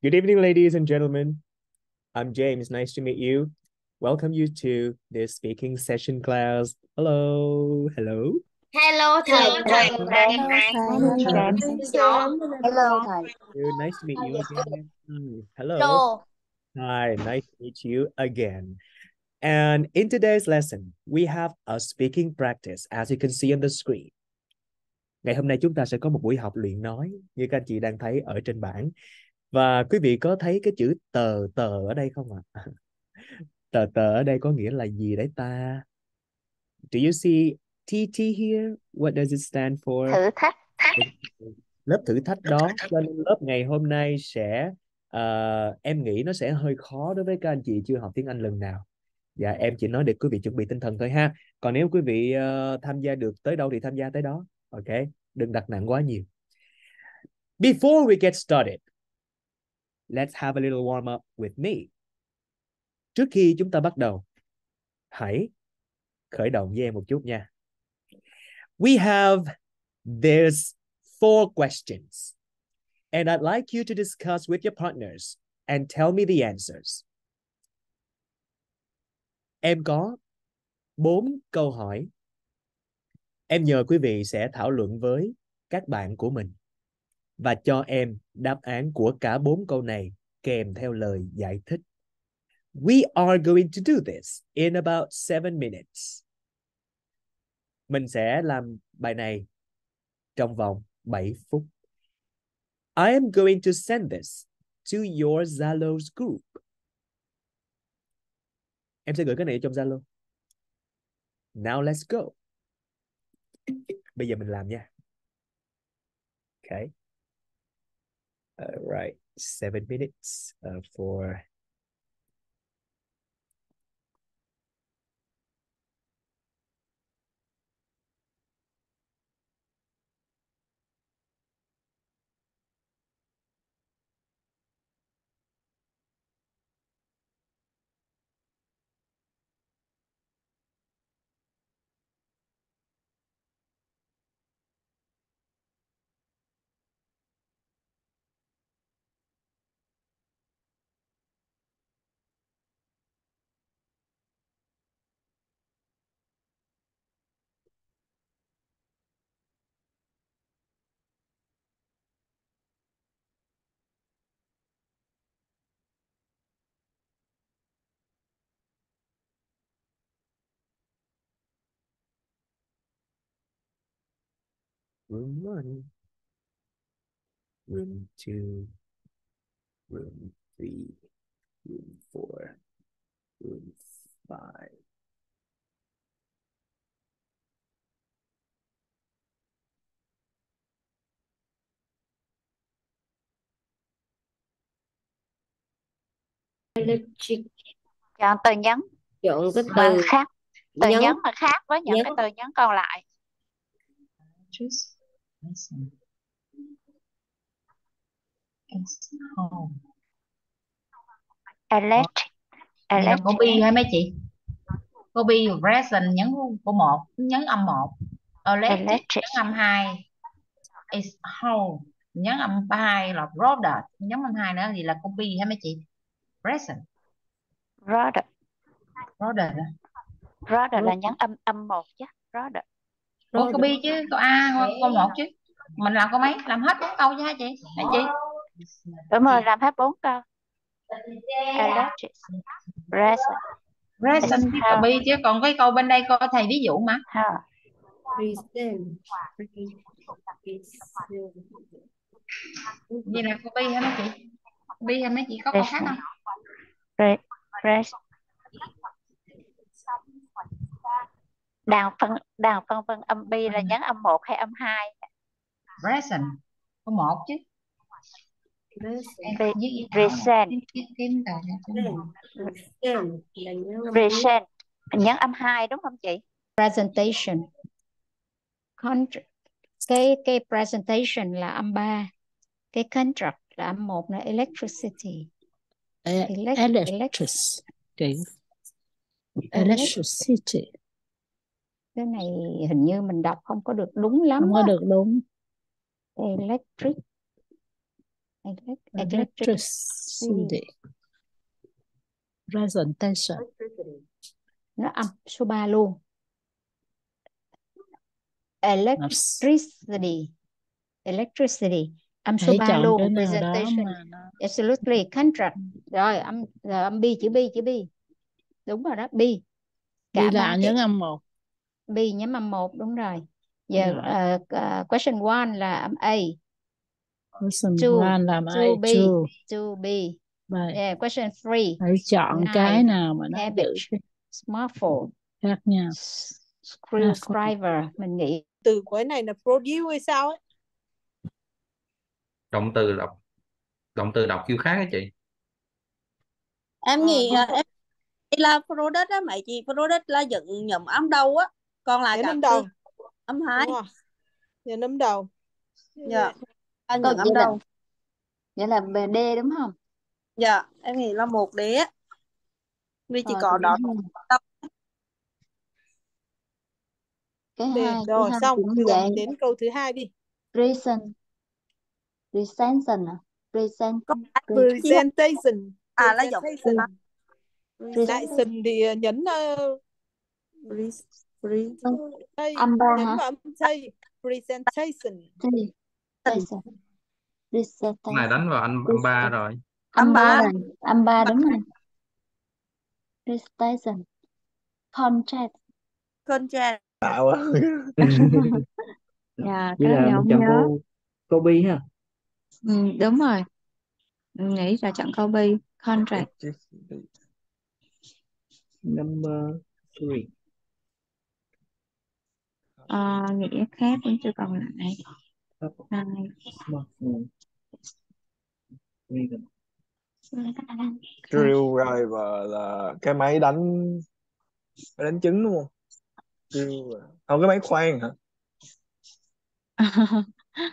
Good evening, ladies and gentlemen. I'm James. Nice to meet you. Welcome you to this speaking session class. Hello. Hello. Hello thầy, thầy, thầy, Hello thầy. Good. Nice to meet you again. Hmm, Hello. Hello. Hi. Nice to meet you again. And in today's lesson, we have a speaking practice, as you can see on the screen. Ngày hôm nay chúng ta sẽ có một buổi học luyện nói, như các anh chị đang thấy ở trên bảng. Và quý vị có thấy cái chữ tờ tờ ở đây không ạ? Tờ tờ ở đây có nghĩa là gì đấy ta? Do you see TT here? What does it stand for? Thử thách. lớp thử thách đó cho nên lớp ngày hôm nay sẽ ờ, em nghĩ nó sẽ hơi khó đối với các anh chị chưa học tiếng Anh lần nào dạ em chỉ nói để quý vị chuẩn bị tinh thần thôi ha còn nếu quý vị ờ, tham gia được tới đâu thì tham gia tới đó ok đừng đặt nặng quá nhiều before we get started let's have a little warm up with me trước khi chúng ta bắt đầu, hãy khởi động với em một chút nha we have there's four questions. And I'd like you to discuss with your partners and tell me the answers. Em có bốn câu hỏi. Em nhờ quý vị sẽ thảo luận với các bạn của mình và cho em đáp án của cả bốn câu này kèm theo lời giải thích. We are going to do this in about seven minutes. Mình sẽ làm bài này trong vòng 7 phút. I am going to send this to your Zalo's group. Em sẽ gửi cái này trong Zalo. Now let's go. Bây giờ mình làm nha. Okay. All right. Seven minutes uh, for room one, room two, room three, room four, room five. Electric. Chọn từ nhấn Chọn cái mà từ khác. Từ nhấn. nhấn mà khác với những Nhấn. cái từ nhấn còn lại. Electric. Vậy là có Electric. bi hay mấy chị? Có bi present nhấn của một nhấn âm một electric Electric. nhấn âm hai is whole nhấn âm hai là brother nhấn âm hai nữa thì là có bi hay mấy chị? Present brother đó. Brother là nhấn âm âm một chứ. Brother. Ủa có bi chứ câu A câu, câu một chứ mình làm câu mấy làm hết bốn câu chứ hả chị hả chị Đúng rồi, làm hết bốn câu. Electric. Present. present với câu bi chứ còn cái câu bên đây coi thầy ví dụ mà Ha. Present. là câu bi hả mấy chị bi hay mấy chị có câu khác không Pre present. Đàn phân đàn phân vân âm bi là nhấn âm một hay âm hai? present câu một chứ Present. Present. Nhấn âm hai đúng không chị? presentation contract cái cái presentation là âm 3 cái contract là âm 1 là electricity E- Elec- elec- electricity electricity cái này hình như mình đọc không có được đúng lắm không có được đúng. Electric. Elec- electric Electricity. Presentation. nó âm số 3 luôn. Electricity. Electricity. Âm số Hãy 3 chọn luôn. presentation. absolutely. Contract. Rồi âm rồi âm B chữ B chữ B. Đúng rồi đó B. Cả ba nhấn âm một. B nhấn âm một đúng rồi. Giờ ờ, ờ, question one là âm A. Question to one làm to ai be to. to be Vậy. Yeah, question three. Hãy chọn Nine. cái nào mà nó cái smartphone. Khác nhau. screwdriver mình nghĩ. Từ cuối này là produce hay sao ấy? Động từ đọc động từ đọc kiểu khác á chị. Em Ờ, nghĩ là có- em là product á mấy chị product là dựng nhầm âm đầu á còn lại cả âm từ đầu âm hai. Rồi. Nhấn âm đầu. Dạ. Là Câu nhận âm là đầu. Vậy là về D đúng không? dạ em nghĩ là một đế vì chỉ có đó cái hai, Để, rồi xong giờ mình đến câu thứ hai đi. Present, presentation à, present, presentation. À là giọng presentation. thì ờ, nhấn uh, presentation Presentation, này đánh vào âm ba rồi âm ba rồi, âm ba đúng rồi. Presentation, contract. contract tạo á Dạ, cái này không chọn nhớ. câu câu B ha. Ừ, đúng rồi. Mình nghĩ là chọn câu B, contract. Number three. Ờ, nghĩa khác cũng chưa còn lại. Hai. Reason. Screwdriver là cái máy đánh máy đánh trứng đúng không Screw không cái máy khoan hả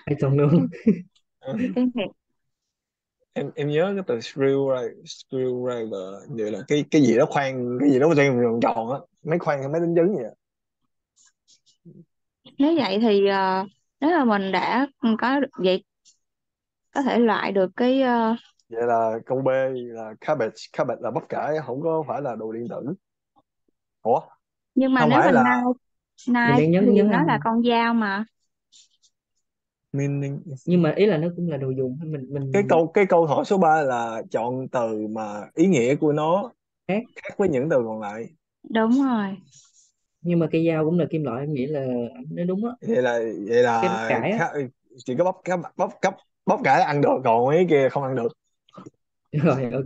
Hay cái nghĩa em em nhớ cái từ screwdriver screwdriver vậy là cái cái gì đó khoan cái gì đó trên vòng tròn á máy khoan hay máy đánh trứng vậy nếu vậy thì ờ, nếu mà mình đã có được vậy có thể loại được cái ờ, vậy là câu B là cabbage. Cabbage là bắp cải không có phải là đồ điện tử. Ủa? Nhưng mà không nếu phải mình là knife knife nhấn thì nhấn nó là con dao mà. Meaning Nhưng mà ý là nó cũng là đồ dùng mình mình cái câu cái câu hỏi số 3 là chọn từ mà ý nghĩa của nó khác. khác với những từ còn lại. Đúng rồi Nhưng mà cây dao cũng là kim loại em nghĩ là nó đúng á. vậy là vậy Cái bắp là cải á. khá, chỉ có bắp bắp bắp bắp bắp cải ăn được còn mấy kia không ăn được Rồi ok.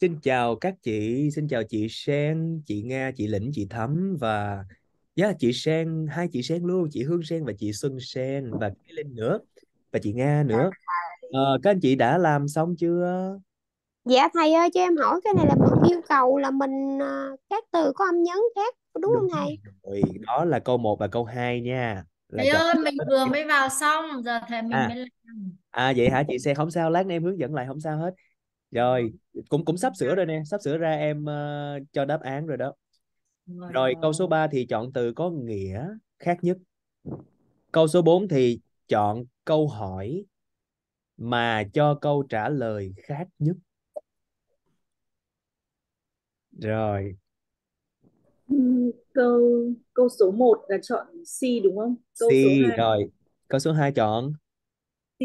Xin chào các chị, xin chào chị Sen, chị Nga, chị Lĩnh, chị Thắm và yeah, chị Sen, hai chị Sen luôn, chị Hương Sen và chị Xuân Sen và cái Linh nữa và chị Nga nữa. Ờ, các anh chị đã làm xong chưa? Dạ thầy ơi cho em hỏi cái này là mình yêu cầu là mình à, các từ có âm nhấn khác đúng không thầy? rồi, đó là câu 1 và câu 2 nha. Là Thầy ơi, mình vừa mới vào xong, giờ thầy mình À. mới làm. À vậy hả chị Sen không sao, lát nữa em hướng dẫn lại không sao hết. Rồi, cũng cũng sắp sửa rồi nè, sắp sửa ra em ờ, cho đáp án rồi đó. Rồi, Rồi câu số 3 thì chọn từ có nghĩa khác nhất. Câu số 4 thì chọn câu hỏi mà cho câu trả lời khác nhất. Rồi, Ừm, câu câu số 1 là chọn C đúng không? Câu C số 2 rồi. Câu số 2 chọn C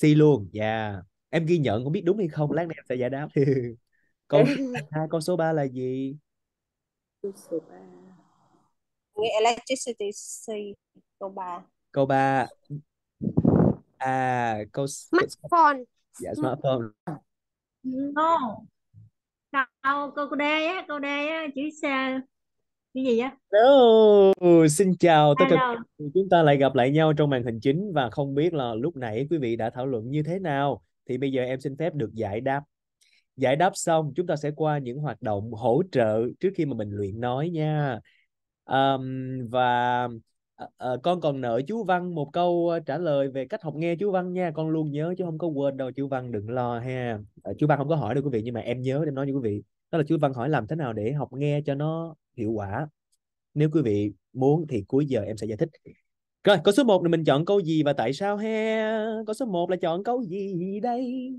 C luôn. Dạ. Em ghi nhận không biết đúng hay không, lát nữa em sẽ giải đáp. Câu số 2, câu số 3 là gì? câu số 3 Nghĩa electricity C câu 3 Câu 3 à câu s- Smartphone. dạ smartphone. No. Câu câu D á, câu D á, chữ C. Cái gì á? Hello, xin chào tất cả. Chúng ta lại gặp lại nhau trong màn hình chính và không biết là lúc nãy quý vị đã thảo luận như thế nào. Thì bây giờ em xin phép được giải đáp. Giải đáp xong chúng ta sẽ qua những hoạt động hỗ trợ trước khi mà mình luyện nói nha. Ờm, và ờ, con còn nợ chú Văn một câu ờ, trả lời về cách học nghe chú Văn nha. Con luôn nhớ chứ không có quên đâu chú Văn đừng lo ha. Ờ, chú Văn không có hỏi đâu quý vị nhưng mà em nhớ để nói cho quý vị. Đó là chú Văn hỏi làm thế nào để học nghe cho nó hiệu quả nếu quý vị muốn thì cuối giờ em sẽ giải thích rồi câu số 1 này mình chọn câu gì và tại sao he câu số 1 là chọn câu gì đây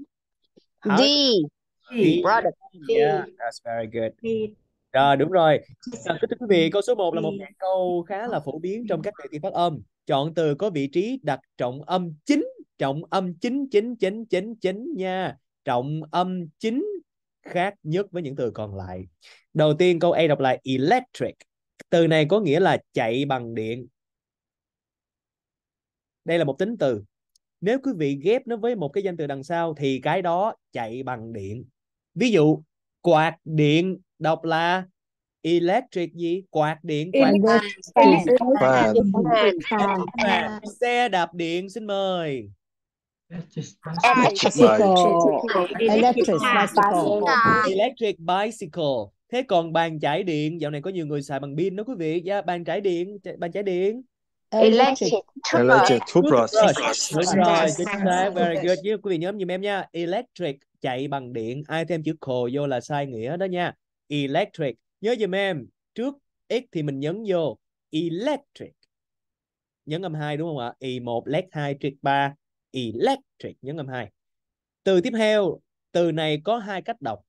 D. D. Product. Yeah, that's very good. Rồi đúng rồi. À, kính thưa quý vị, câu số 1 là một dạng câu khá là phổ biến trong các đề thi phát âm. Chọn từ có vị trí đặt trọng âm chính, trọng âm chính chính chính chính chính nha. Trọng âm chính khác nhất với những từ còn lại. Đầu tiên câu A đọc lại electric. Từ này có nghĩa là chạy bằng điện. Đây là một tính từ. Nếu quý vị ghép nó với một cái danh từ đằng sau thì cái đó chạy bằng điện. Ví dụ quạt điện đọc là electric gì? Quạt điện, quạt Fan. xe đạp điện xin mời. Bicycle. Electric bicycle. Electric bicycle. Thế còn bàn chải điện, dạo này có nhiều người xài bằng pin đó quý vị. Yeah, bàn chải điện, bàn chải điện. Electric. Electric toothbrush. Đúng rồi, chính xác, very good. Với quý vị nhớ giùm em nha. Electric chạy bằng điện, ai thêm chữ khồ vô là sai nghĩa đó nha. Electric. Nhớ giùm em, trước x thì mình nhấn vô electric. Nhấn âm 2 đúng không ạ? E1 led 2 trick 3 electric nhấn âm 2. Từ tiếp theo, từ này có hai cách đọc.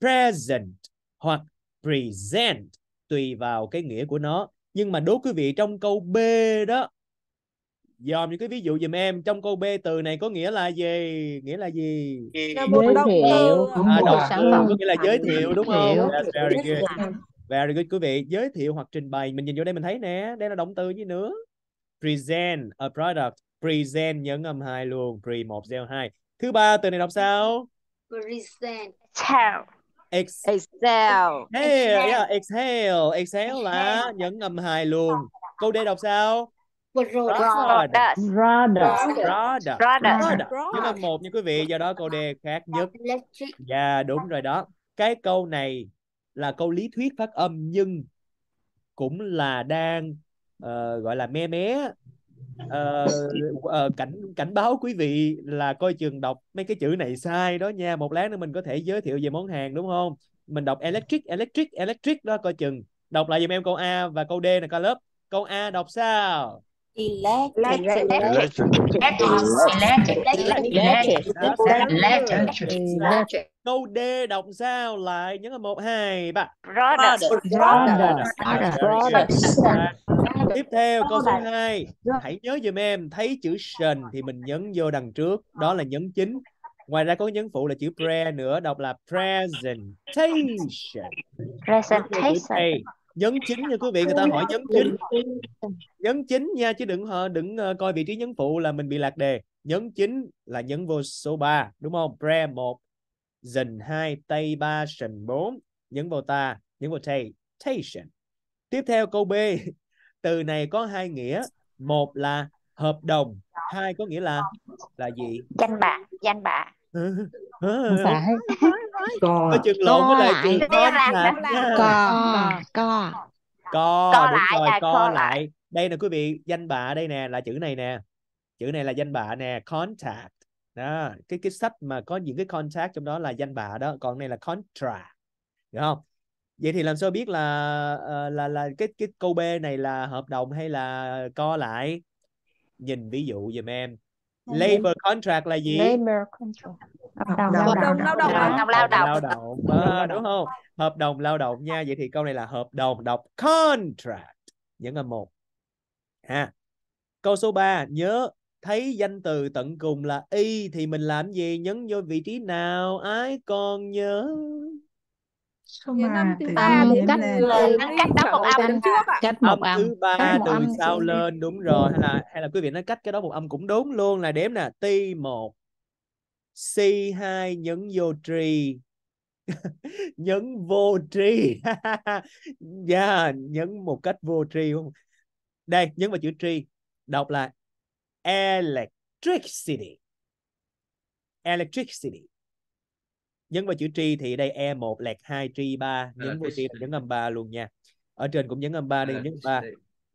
Present hoặc present tùy vào cái nghĩa của nó. Nhưng mà đố quý vị trong câu B đó dòm những cái ví dụ giùm em. Trong câu B từ này có nghĩa là gì? Nghĩa là gì? Là một Giới thiệu. à, Một động sản từ phẩm. có nghĩa là giới thiệu đúng không. That's very good. very good quý vị. Giới thiệu hoặc trình bày. Mình nhìn vô đây mình thấy nè. Đây là động từ gì nữa? Present a product. Present nhấn âm hai luôn. Pre một gieo hai. Thứ ba từ này đọc sao? Present. Excel. ex Excel. exhale yeah, exhale exhale là nhấn âm hai luôn. Câu D đọc sao Product. product Product. product nhấn âm một nha quý vị do đó câu D khác nhất. Dạ đúng rồi đó. Cái câu này là câu lý thuyết phát âm nhưng cũng là đang ờ, gọi là me mé ờ, ờ, cảnh cảnh báo quý vị là coi chừng đọc mấy cái chữ này sai đó nha. Một lát nữa mình có thể giới thiệu về món hàng đúng không? Mình đọc electric electric electric đó coi chừng. Đọc lại giùm em câu A và câu D nè cả lớp. Câu A đọc sao? Electric. Electric. Electric. Electric. Electric. Electric. Câu D đọc sao? Lại nhấn một hai ba. Tiếp theo câu số 2 Hãy nhớ giùm em Thấy chữ sần thì mình nhấn vô đằng trước Đó là nhấn chính Ngoài ra có nhấn phụ là chữ pre nữa Đọc là presentation Presentation. Nhấn chính nha quý vị Người ta hỏi nhấn chính. Nhấn chính nha Chứ đừng đừng ờ, coi vị trí nhấn phụ là mình bị lạc đề. Nhấn chính là nhấn vô số 3 Đúng không? Pre 1 Dần 2 Tây 3 Sần 4 Nhấn vào ta Nhấn vào tay Tation Tiếp theo câu B. Từ này có hai nghĩa. Một là hợp đồng hai có nghĩa là là gì? Danh bạ. Danh bạ. Không phải. có. Chừng lộn với lại contract đó. nha. Co. Co. co Co đúng lại, rồi co co lại. lại. đây nè quý vị danh bạ đây nè là chữ này nè. Chữ này là danh bạ nè contact. Đó cái cái sách mà có những cái contact trong đó là danh bạ đó còn này là contract. Được không? Vậy thì làm sao biết là ờ, là là cái cái câu B này là hợp đồng hay là co lại? Nhìn ví dụ giùm em labor contract là gì? Labor contract. Hợp đồng lao Hợp đồng động. lao động. Hợp đồng lao đồng lao động. động Ờ, đúng không? Hợp đồng lao động nha. Vậy thì câu này là hợp đồng đọc contract. Nhấn âm một. Ha. Câu số 3 nhớ thấy danh từ tận cùng là y thì mình làm gì? Nhấn vô vị trí nào? Ai còn nhớ Nhấn âm thứ Âm ba để cách từ- đi cách đọc một âm. đằng trước ạ. Cách một âm âm. thứ ba từ sau lên đúng rồi hay là hay là quý vị nói cách cái đó một âm cũng đúng luôn là đếm nè ti một si hai nhấn vô tri nhấn vô tri yeah, nhấn một cách vô tri không đây nhấn vào chữ tri đọc là electricity electricity nhấn vào chữ tri thì đây e 1 lẹt 2 tri 3 nhấn vô tri là nhấn âm 3 luôn nha. Ở trên cũng nhấn âm 3 đây nhấn 3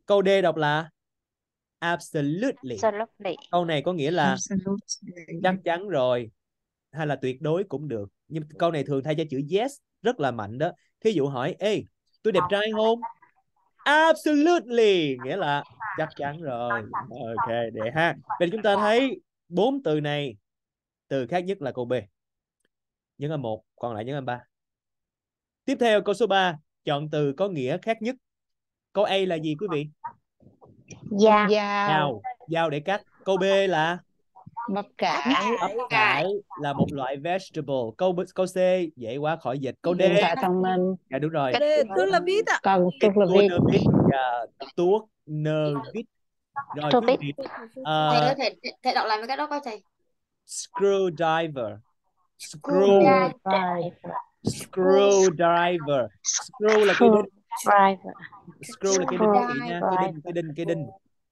câu D đọc là absolutely. Absolutely. câu này có nghĩa là chắc chắn rồi hay là tuyệt đối cũng được. Nhưng câu này thường thay cho chữ yes rất là mạnh đó. Thí dụ hỏi ê tôi đẹp trai không? Absolutely nghĩa là chắc chắn rồi. Ok để ha. Vậy chúng ta thấy bốn từ này từ khác nhất là câu B nhấn âm một còn lại nhấn âm ba. Tiếp theo câu số 3 chọn từ có nghĩa khác nhất. Câu A là gì quý vị? Dao. dao. Dao. Để cắt. Câu B là? Bắp cải. Bắp cải. Là một loại vegetable. Câu B- câu C dễ quá khỏi dịch. Câu D. Điện thoại thông minh. Dạ đúng rồi. Tôi là biết ạ. Còn tuột là tuốt việc nơ vít dạ, tuốt nơ vít. Rồi vị thầy ờ, ơi thầy thầy đọc lại mấy cái đó coi thầy. screwdriver screw screwdriver screw là cái đinh. Driver. screw là cái đinh vị nha cái đinh cái đinh cái đinh.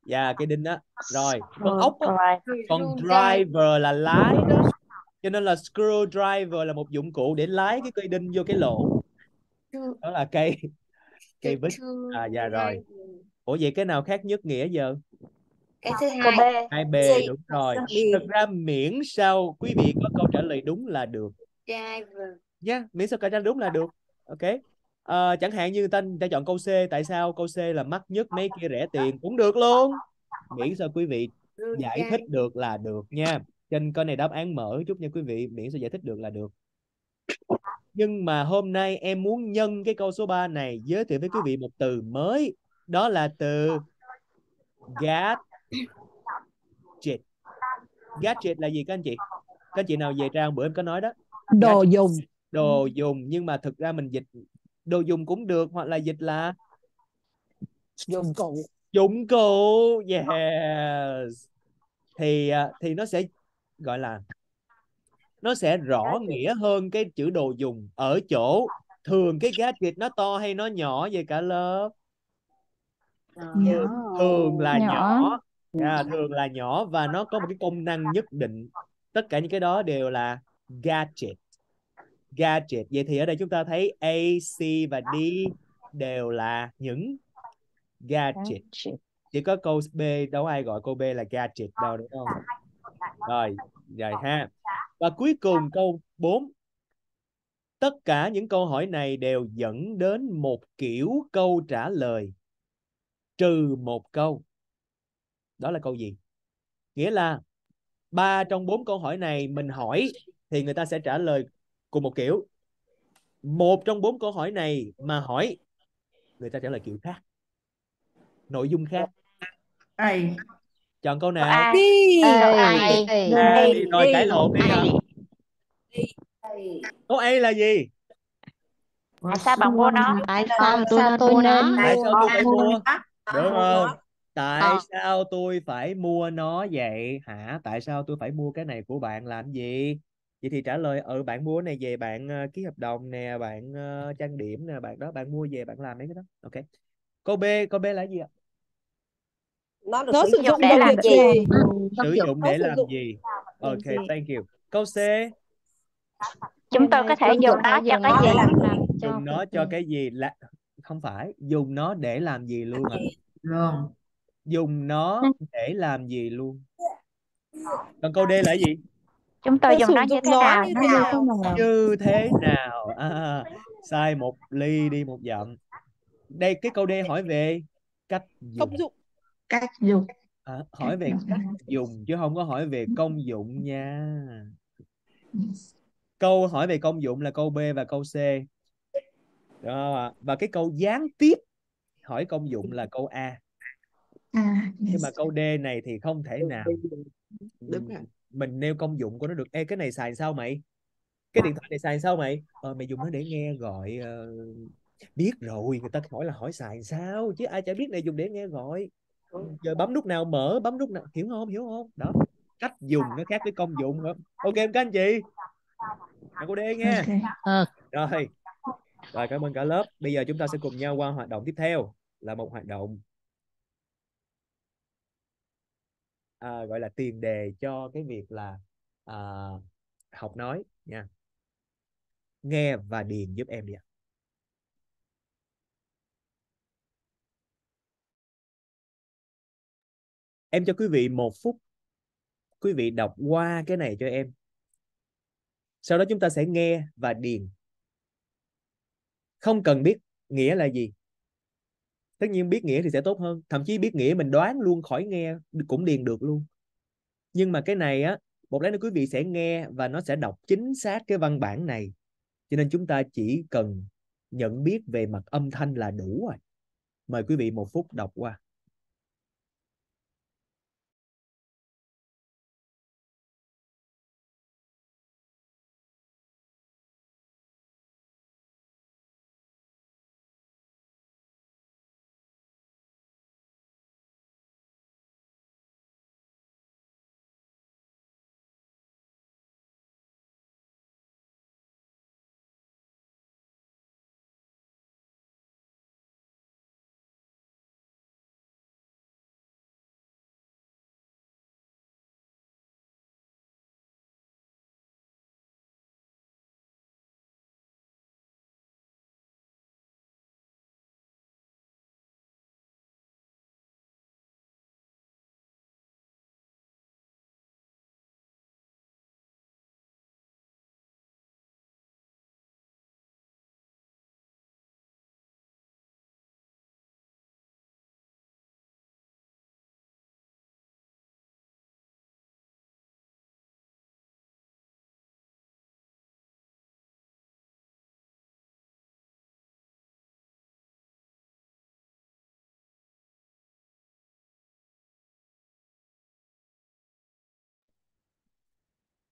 Dạ cái đinh á. Rồi con ốc á, Driver. còn driver là lái đó. Cho nên là screwdriver là một dụng cụ để lái cái cây đinh vô cái lỗ. Đó là cây cây vít. À dạ rồi. ủa vậy cái nào khác nhất nghĩa giờ cái thứ hai B. hai b đúng rồi. Thực ra miễn sao quý vị có câu trả lời đúng là được. Driver. Nha miễn sao câu trả lời đúng là được. Ok. Ờ, chẳng hạn như người ta, người ta chọn câu C tại sao câu C là mắc nhất mấy kia rẻ tiền cũng được luôn. Miễn sao quý vị giải thích được là được nha. Trên con này đáp án mở chút nha quý vị miễn sao giải thích được là được. Nhưng mà hôm nay em muốn nhân cái câu số 3 này giới thiệu với quý vị một từ mới. Đó là từ gadget gadget là gì các anh chị? Các anh chị nào về trang bữa em có nói đó. Đồ dùng. Đồ dùng nhưng mà thực ra mình dịch đồ dùng cũng được hoặc là dịch là dụng cụ. Dụng cụ yes. Thì à, thì nó sẽ gọi là nó sẽ rõ nghĩa hơn cái chữ đồ dùng ở chỗ thường cái gadget nó to hay nó nhỏ vậy cả lớp. Thường là Nhỏ. nhỏ À, thường là nhỏ và nó có một cái công năng nhất định. Tất cả những cái đó đều là gadget. Gadget. Vậy thì ở đây chúng ta thấy A, C và D đều là những gadget. Chỉ có câu B đâu ai gọi câu B là gadget đâu đúng không? Rồi rồi ha. Và cuối cùng câu 4 tất cả những câu hỏi này đều dẫn đến một kiểu câu trả lời. Trừ một câu đó là câu gì? Nghĩa là ba trong bốn câu hỏi này mình hỏi thì người ta sẽ trả lời cùng một kiểu. Một trong bốn câu hỏi này mà hỏi người ta trả lời kiểu khác nội dung khác. A chọn câu nào? A. Đi. Câu A. À, đi! Rồi cãi lộn đi. Câu A là gì? Tại sao bạn mua nó? tại sao tôi mua nó tại sao tôi phải mua? Đúng không. Tại Ờ. sao tôi phải mua nó vậy? Hả? Tại sao tôi phải mua cái này của bạn làm gì? Vậy thì trả lời ừ bạn mua cái này về bạn ờ, ký hợp đồng nè bạn ờ, trang điểm nè bạn đó bạn mua về bạn làm mấy cái đó. Ok. Câu B câu B là gì ạ? Nó được Nó sử dụng để làm gì? sử dụng- để làm gì? ok thank you. Câu C? Chúng tôi có thể dùng nó cho cái gì? để làm cho dùng nó cho gì? cái gì? Là không phải dùng nó để làm gì luôn ạ? Luôn. Dùng nó để làm gì luôn? Còn câu D là gì? Chúng tôi dùng nó như thế nào? như thế nào? nào? Như thế nào? À, sai một ly đi một dặm đây cái câu D hỏi về cách dùng. Công dụng. Cách dùng. à, hỏi về cách dùng chứ không có hỏi về công dụng nha. Câu hỏi về công dụng là câu B và câu C. Đó ạ. và cái câu gián tiếp hỏi công dụng là câu A À, nhưng mà câu D này thì không thể nào. Đúng rồi. mình nêu công dụng của nó được. Ê cái này xài sao mày? Cái điện thoại này xài sao mày? Ờ mày dùng nó để nghe gọi ờ, biết rồi. Người ta hỏi là hỏi xài sao? Chứ ai chả biết này dùng để nghe gọi. Giờ bấm nút nào mở bấm nút nào. Hiểu không? Hiểu không? Đó. Cách dùng nó khác với công dụng nữa. Ok em các anh chị. Chào cô D nha. Ờ. rồi. Rồi cảm ơn cả lớp. Bây giờ chúng ta sẽ cùng nhau qua hoạt động tiếp theo là một hoạt động uh, gọi là tiền đề cho cái việc là uh, học nói nha. Nghe và điền giúp em đi ạ. Em cho quý vị một phút quý vị đọc qua cái này cho em. Sau đó chúng ta sẽ nghe và điền. Không cần biết nghĩa là gì tất nhiên biết nghĩa thì sẽ tốt hơn. Thậm chí biết nghĩa mình đoán luôn khỏi nghe cũng điền được luôn. Nhưng mà cái này á, một lát nữa quý vị sẽ nghe và nó sẽ đọc chính xác cái văn bản này. Cho nên chúng ta chỉ cần nhận biết về mặt âm thanh là đủ rồi. Mời quý vị một phút đọc qua.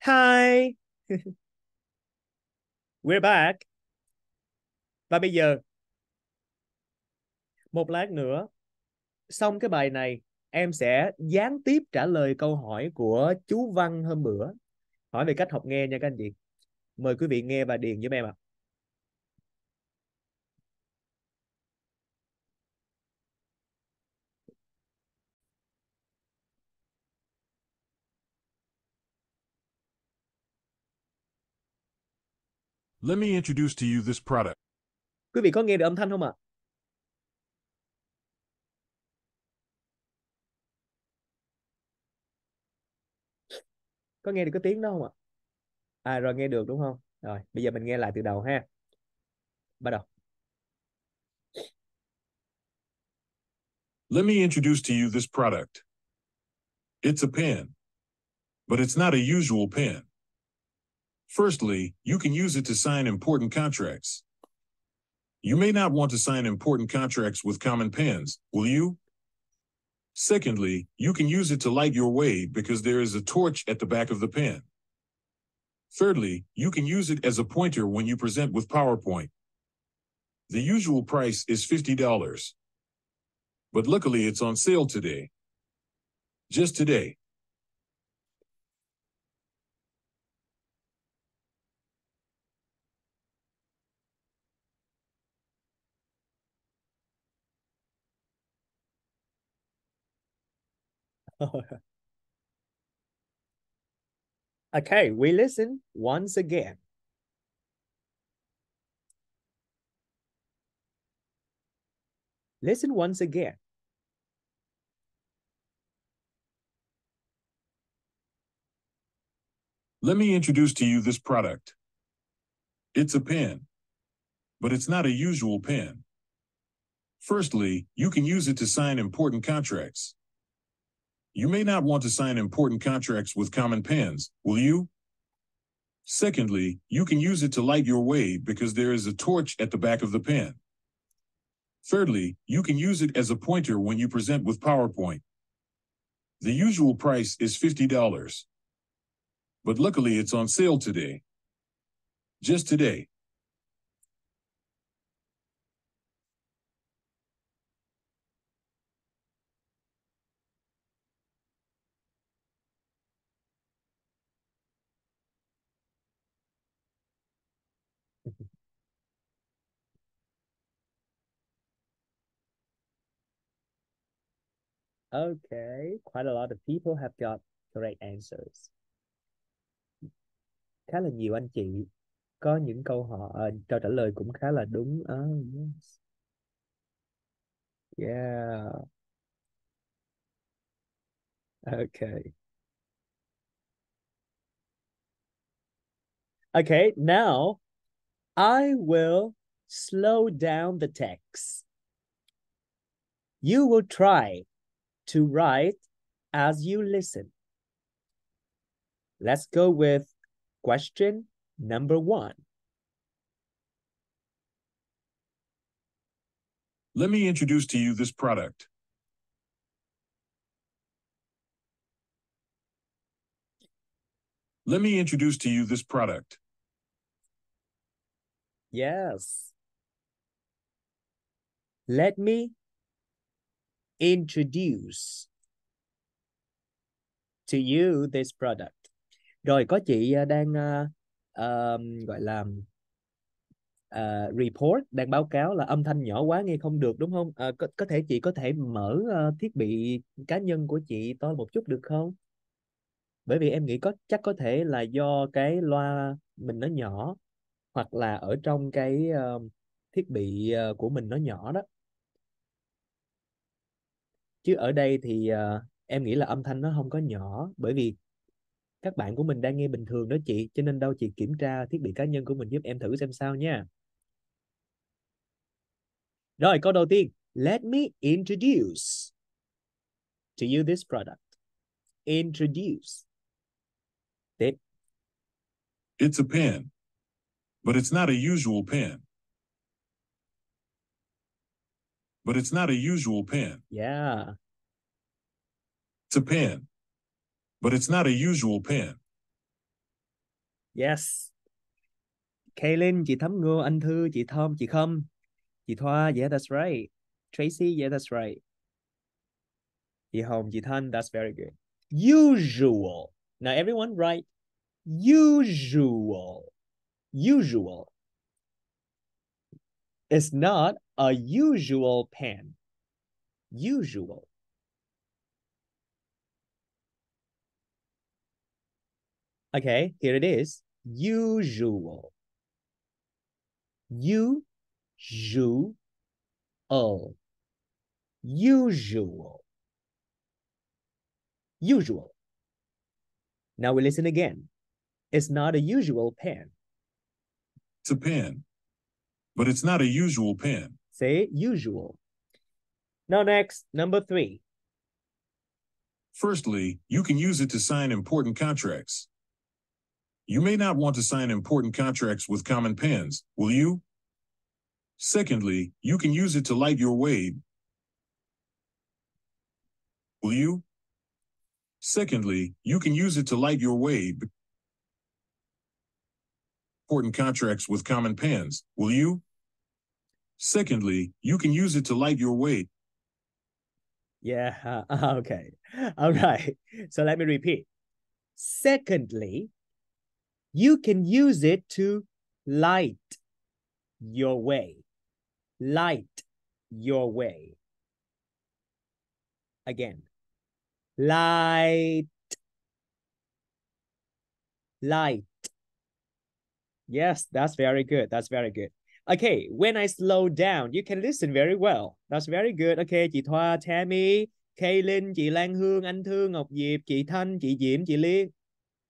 Hi. We're back. Và bây giờ, Một lát nữa, Xong cái bài này, Em sẽ gián tiếp trả lời câu hỏi của chú Văn hôm bữa. Hỏi về cách học nghe nha các anh chị. Mời quý vị nghe và điền giúp em ạ. Let me introduce to you this product. Quý vị có nghe được âm thanh không ạ? Có nghe được cái tiếng đó không ạ? À rồi nghe được đúng không? Rồi, bây giờ mình nghe lại từ đầu ha. Bắt đầu. Let me introduce to you this product. It's a pen, but it's not a usual pen. Firstly, you can use it to sign important contracts. You may not want to sign important contracts with common pens, will you? Secondly, you can use it to light your way because there is a torch at the back of the pen. Thirdly, you can use it as a pointer when you present with PowerPoint. The usual price is $50, but luckily it's on sale today. Just today. Okay, we listen once again. Listen once again. Let me introduce to you this product. It's a pen, but it's not a usual pen. Firstly, you can use it to sign important contracts. You may not want to sign important contracts with common pens, will you? Secondly, you can use it to light your way because there is a torch at the back of the pen. Thirdly, you can use it as a pointer when you present with PowerPoint. The usual price is $50, but luckily it's on sale today. Just today. Okay, quite a lot of people have got correct answers. Khá là nhiều anh chị có những câu hỏi ờ, câu trả lời cũng khá là đúng. Oh, yes. Yeah. Okay. Okay, now I will slow down the text. You will try to write as you listen. Let's go with question number one. Let me introduce to you this product. Let me introduce to you this product. Yes. Let me introduce to you this product. Rồi có chị ờ, đang uh, um, gọi là uh, report đang báo cáo là âm thanh nhỏ quá nghe không được đúng không? Uh, có có thể chị có thể mở uh, thiết bị cá nhân của chị to một chút được không? Bởi vì em nghĩ có chắc có thể là do cái loa mình nó nhỏ hoặc là ở trong cái uh, thiết bị uh, của mình nó nhỏ đó. Chứ ở đây thì uh, em nghĩ là âm thanh nó không có nhỏ bởi vì các bạn của mình đang nghe bình thường đó chị cho nên đâu chị kiểm tra thiết bị cá nhân của mình giúp em thử xem sao nha. Rồi câu đầu tiên. Let me introduce to you this product. Introduce. Tiếp. It's a pen, but it's not a usual pen. But it's not a usual pen. yeah. It's a pen, but it's not a usual pen. yes. Kaylin chị Thắm Ngô anh Thư chị Thom chị Khâm chị Thoa yeah that's right. Tracy yeah that's right. Chị Hồng chị Thanh that's very good. Usual. Now everyone write usual. Usual it's not a usual pen usual. Okay here it is. Usual. Usual. Usual. Usual. Now we listen again. It's not a usual pen It's a pen, but it's not a usual pen. say usual now next number three Firstly, you can use it to sign important contracts. You may not want to sign important contracts with common pens, will you? Secondly, you can use it to light your way. Will you? Secondly, you can use it to light your way. Important contracts with common pens, will you? Secondly, you can use it to light your way. Yeah, uh, okay. All right. So let me repeat. Secondly, you can use it to light your way. Light your way. Again. Light. Light. Yes, that's very good. That's very good. Okay, when I slow down, you can listen very well. That's very good. Okay, chị Thoa, Tammy, Kaylin, chị Lan Hương, anh Thương, Ngọc Diệp, chị Thanh, chị Diễm, chị Liên.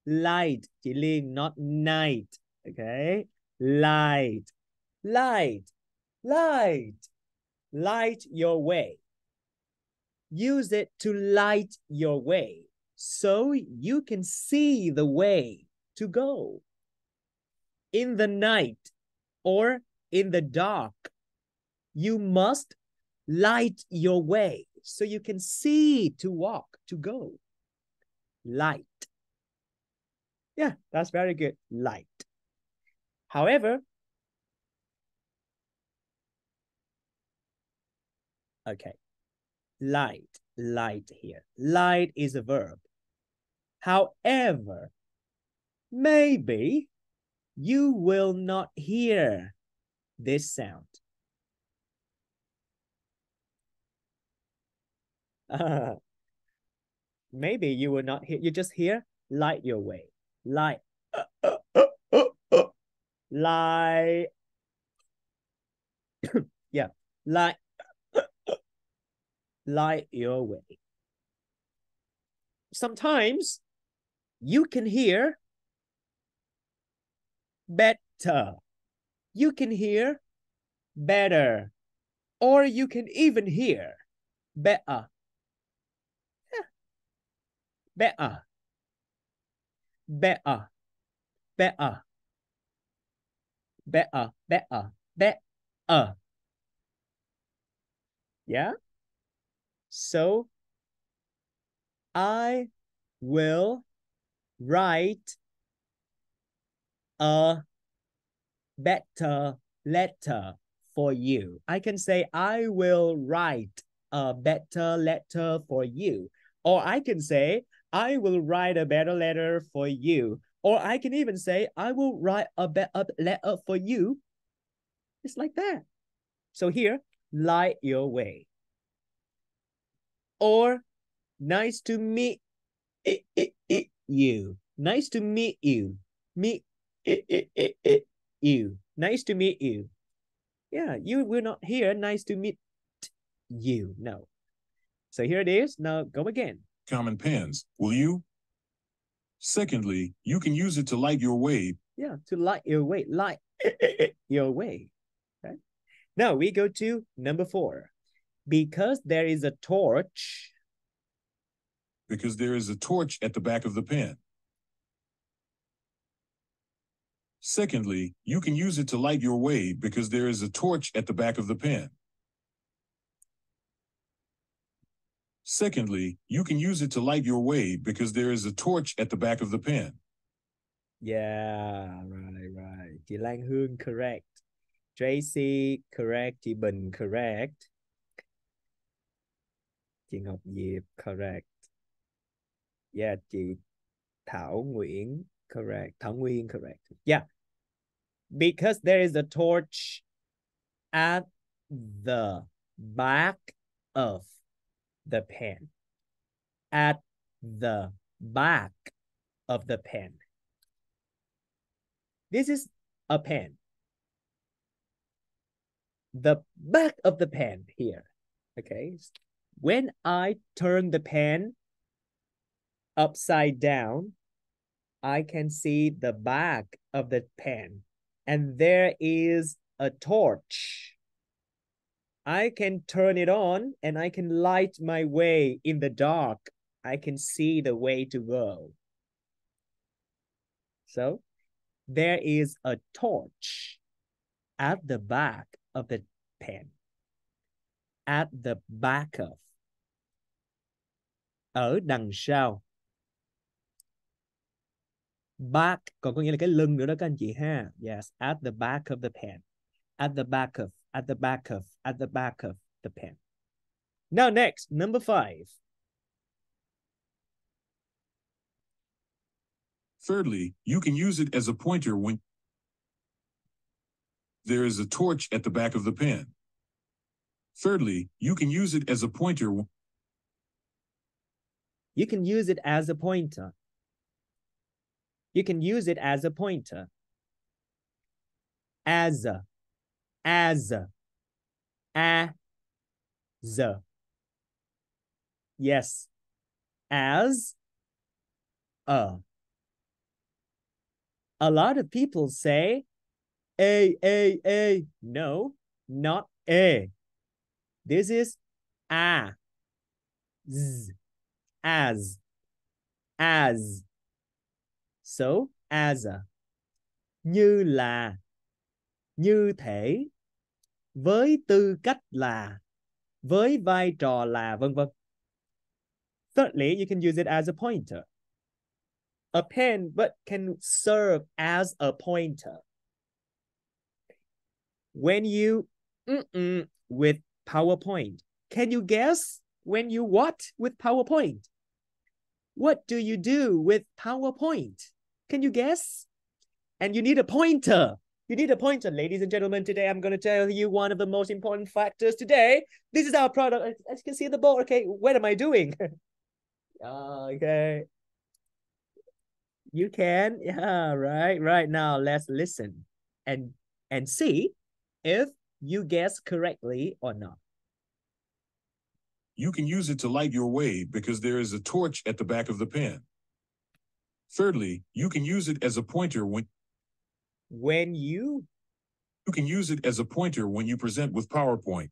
Light, chị Liên, not night. Okay, light, light, light, light your way. Use it to light your way so you can see the way to go. In the night or in the dark, you must light your way so you can see to walk, to go. Light. Yeah, that's very good. Light. However, okay, light, light here. Light is a verb. However, maybe you will not hear this sound. Uh, maybe you will not hear, you just hear light your way. Light. light. yeah, light. light your way. Sometimes you can hear better. You can hear better. Or you can even hear better. Yeah. Better. Better. Better. Better. Better. Better. Yeah. So I will write a better letter for you. I can say, I will write a better letter for you. Or I can say, I will write a better letter for you. Or I can even say, I will write a better letter for you. It's like that. So here, light your way. Or nice to meet you. Nice to meet you. Meet it, you. Nice to meet you. Yeah, you were not here. Nice to meet you. No. So here it is. Now go again. Common pens, will you? Secondly, you can use it to light your way. Yeah, to light your way. Light your way. Okay. Now we go to number four. Because there is a torch. Because there is a torch at the back of the pen. Secondly, you can use it to light your way because there is a torch at the back of the pen. Secondly, you can use it to light your way because there is a torch at the back of the pen. Yeah, right, right. Chị Lan Hương correct. Tracy correct. Chị Bình correct. Chị Ngọc Diệp correct. Yeah, chị Thảo Nguyễn correct. Thảo Nguyên correct. Yeah. Because there is a torch at the back of the pen. At the back of the pen. This is a pen. The back of the pen here. Okay. When I turn the pen upside down, I can see the back of the pen. And there is a torch. I can turn it on and I can light my way in the dark. I can see the way to go. So there is a torch at the back of the pen. At the back of. Ở đằng sau. Back còn có nghĩa là cái lưng nữa đó các anh chị ha. Yes, at the back of the pen. At the back of, at the back of, at the back of the pen. Now next, number five. Thirdly, you can use it as a pointer when there is a torch at the back of the pen. Thirdly, you can use it as a pointer. You can use it as a pointer. You can use it as a pointer. As a, as a, as. Yes, as a. A lot of people say a, a, a. No, not a. This is a, z, as, as. So, as. Như là, như thể, với tư cách là, với vai trò là, vân vân. Thirdly, you can use it as a pointer. A pen, but can serve as a pointer. When you mm-mm, with PowerPoint, can you guess when you what with PowerPoint? What do you do with PowerPoint? Can you guess? And you need a pointer. You need a pointer. Ladies and gentlemen, today I'm going to tell you one of the most important factors today. This is our product. As you can see the board. Okay, what am I doing? okay. You can. Yeah, right. Right now, let's listen and and see if you guess correctly or not. You can use it to light your way because there is a torch at the back of the pen. Thirdly, you can use it as a pointer when When you? you can use it as a pointer when you present with PowerPoint.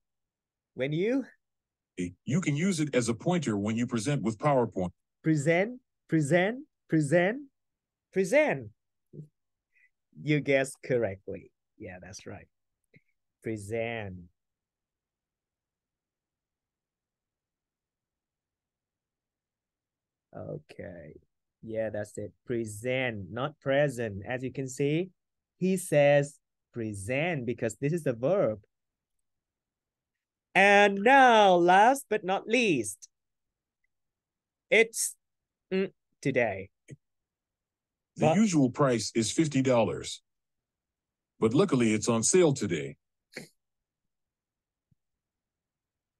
when you? You can use it as a pointer when you present with PowerPoint. present present present present. You guessed correctly. Yeah that's right. Present. Okay yeah that's it present not present as you can see he says present because this is the verb and now last but not least it's mm, today The But- usual price is $50. But luckily it's on sale today.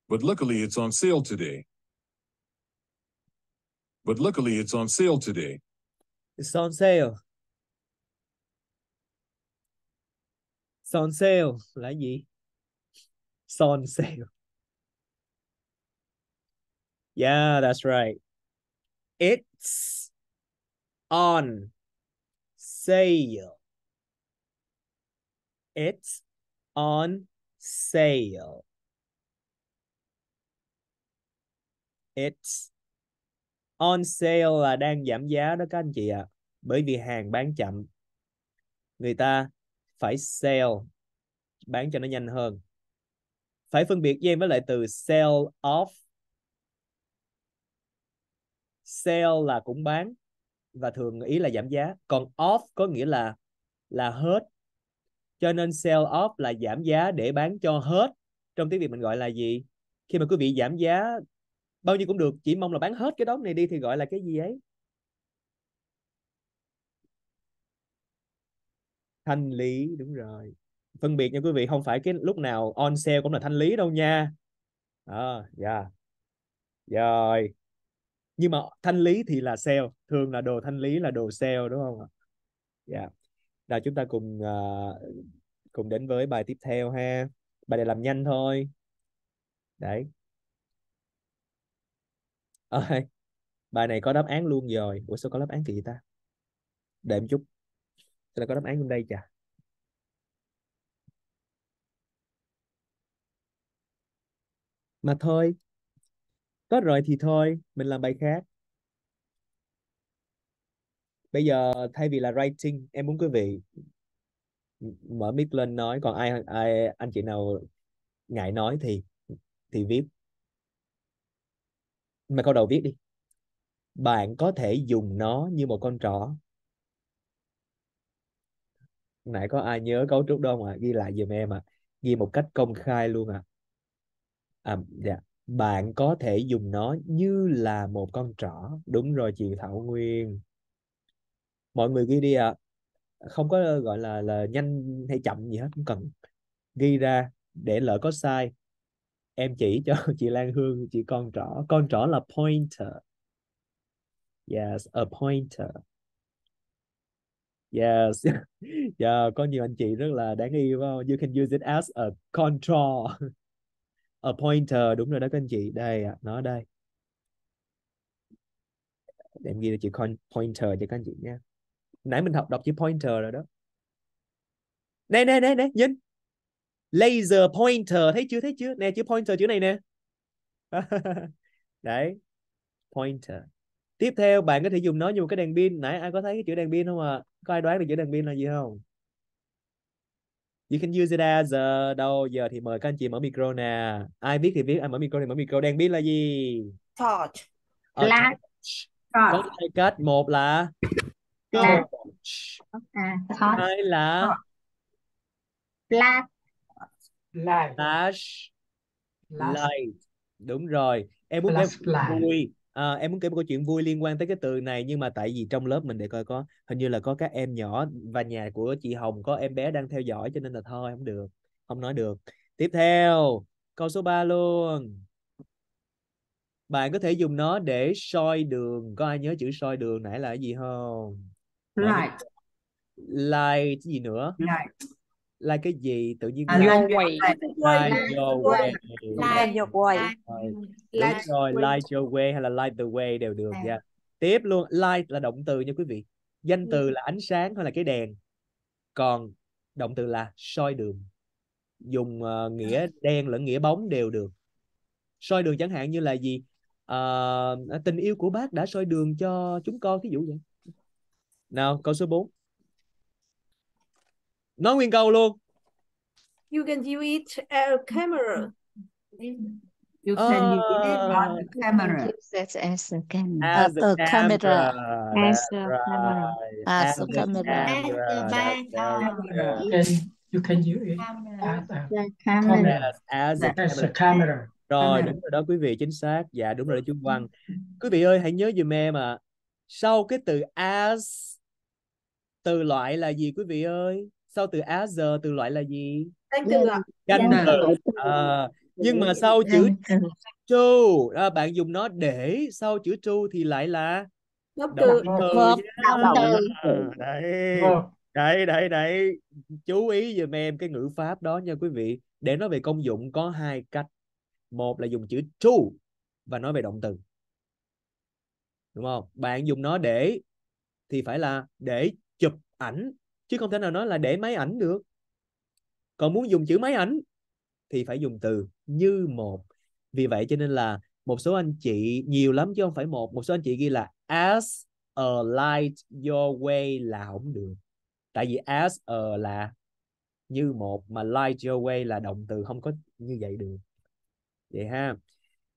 But luckily it's on sale today. But luckily it's on sale today. It's on sale. It's on sale là gì? It's on sale. Yeah, that's right. It's on sale. It's on sale. It's on sale là đang giảm giá đó các anh chị ạ. Bởi vì hàng bán chậm. Người ta phải sale bán cho nó nhanh hơn. Phải phân biệt với em với lại từ sell off. Sell là cũng bán và thường ý là giảm giá, còn off có nghĩa là là hết. Cho nên sell off là giảm giá để bán cho hết. Trong tiếng Việt mình gọi là gì? Khi mà quý vị giảm giá bao nhiêu cũng được, chỉ mong là bán hết cái đống này đi thì gọi là cái gì ấy? Thanh lý, đúng rồi. Phân biệt nha quý vị, không phải cái lúc nào on sale cũng là thanh lý đâu nha. À, dạ. Rồi. Nhưng mà thanh lý thì là sale, thường là đồ thanh lý là đồ sale đúng không ạ? Dạ. rồi chúng ta cùng uh, cùng đến với bài tiếp theo ha. Bài này làm nhanh thôi. Đấy. Ờ, Ơi, bài này có đáp án luôn rồi. Ủa sao có đáp án kỳ ta? Đợi một chút. Sao lại có đáp án trong đây chà? Mà thôi, có rồi thì thôi, mình làm bài khác. Bây giờ thay vì là writing, em muốn quý vị mở mic lên nói, còn ai ai anh chị nào ngại nói thì thì viết. Mà câu đầu viết đi. Bạn có thể dùng nó như một con trỏ. Nãy có ai nhớ cấu trúc đó không ạ? Ghi lại giùm em ạ. Ghi một cách công khai luôn ạ. À, dạ. Bạn có thể dùng nó như là một con trỏ. Đúng rồi chị Thảo Nguyên. Mọi người ghi đi ạ. Không có gọi là là nhanh hay chậm gì hết, không cần. Ghi ra để lỡ có sai. Em chỉ cho chị Lan Hương, chị con trỏ. Con trỏ là pointer. Yes, a pointer. Yes. Yeah, có nhiều anh chị rất là đáng yêu phải không? You can use it as a control. A pointer, đúng rồi đó các anh chị. Đây à, nó đây. Để em ghi cho chị con pointer cho các anh chị nha. Nãy mình học đọc chữ pointer rồi đó. Nè nè nè nè, nhìn. Laser pointer, thấy chưa thấy chưa? Nè chữ pointer chữ này nè. Đấy. Pointer. Tiếp theo bạn có thể dùng nó như một cái đèn pin. Nãy ai có thấy cái chữ đèn pin không ạ? À? Có ai đoán được chữ đèn pin là gì không? You can use it as a... đâu giờ thì mời các anh chị mở micro nè. Ai biết thì biết, ai mở micro thì mở micro. Đèn pin là gì? Torch. Ờ, Là- torch. Có hai cách, một là Là- torch, à hai là flash flash light. Đúng rồi. Em muốn Flashlight. vui. À, em muốn kể một câu chuyện vui liên quan tới cái từ này nhưng mà tại vì trong lớp mình để coi có hình như là có các em nhỏ và nhà của chị Hồng có em bé đang theo dõi cho nên là thôi không được, không nói được. Tiếp theo, câu số 3 luôn. Bạn có thể dùng nó để soi đường. Có ai nhớ chữ soi đường nãy là cái gì không? Light. Light gì nữa? Light. Light cái gì? Tự nhiên À, light Quay. Light your way. Light your way. Đúng Light rồi, way. light your way hay là light the way đều được nha. Tiếp luôn, light là động từ nha quý vị. Danh từ là ánh sáng hay là cái đèn. Còn động từ là soi đường. Dùng ờ, nghĩa đen lẫn nghĩa bóng đều được. soi đường chẳng hạn như là gì Ờ, tình yêu của bác đã soi đường cho chúng con ví dụ vậy nào câu số 4 nói nguyên câu luôn You can view it at a camera. You can use it Ờ, on the camera. Use as a cam as uh, a a camera. camera As a camera. As as a a camera. camera that's very You can use it as a The camera. As a as a camera camera. rồi Camera. đúng rồi đó quý vị chính xác dạ đúng rồi đó chú Văn quý vị ơi hãy nhớ giùm em à sau cái từ as từ loại là gì quý vị ơi sau từ as giờ từ loại là gì? Danh từ ạ. danh Danh từ. À, nhưng mà sau chữ true à, bạn dùng nó để sau chữ true thì lại là Gốc động từ. động từ. À, đấy. Đấy đấy đấy. Chú ý giùm em cái ngữ pháp đó nha quý vị. Để nói về công dụng có hai cách. Một là dùng chữ to và nói về động từ. Đúng không? Bạn dùng nó để thì phải là để chụp ảnh chứ không thể nào nói là để máy ảnh được. Còn muốn dùng chữ máy ảnh thì phải dùng từ như một. Vì vậy cho nên là một số anh chị nhiều lắm chứ không phải một. Một số anh chị ghi là as a light your way là không được. Tại vì as a là như một mà light your way là động từ không có như vậy được. Vậy ha.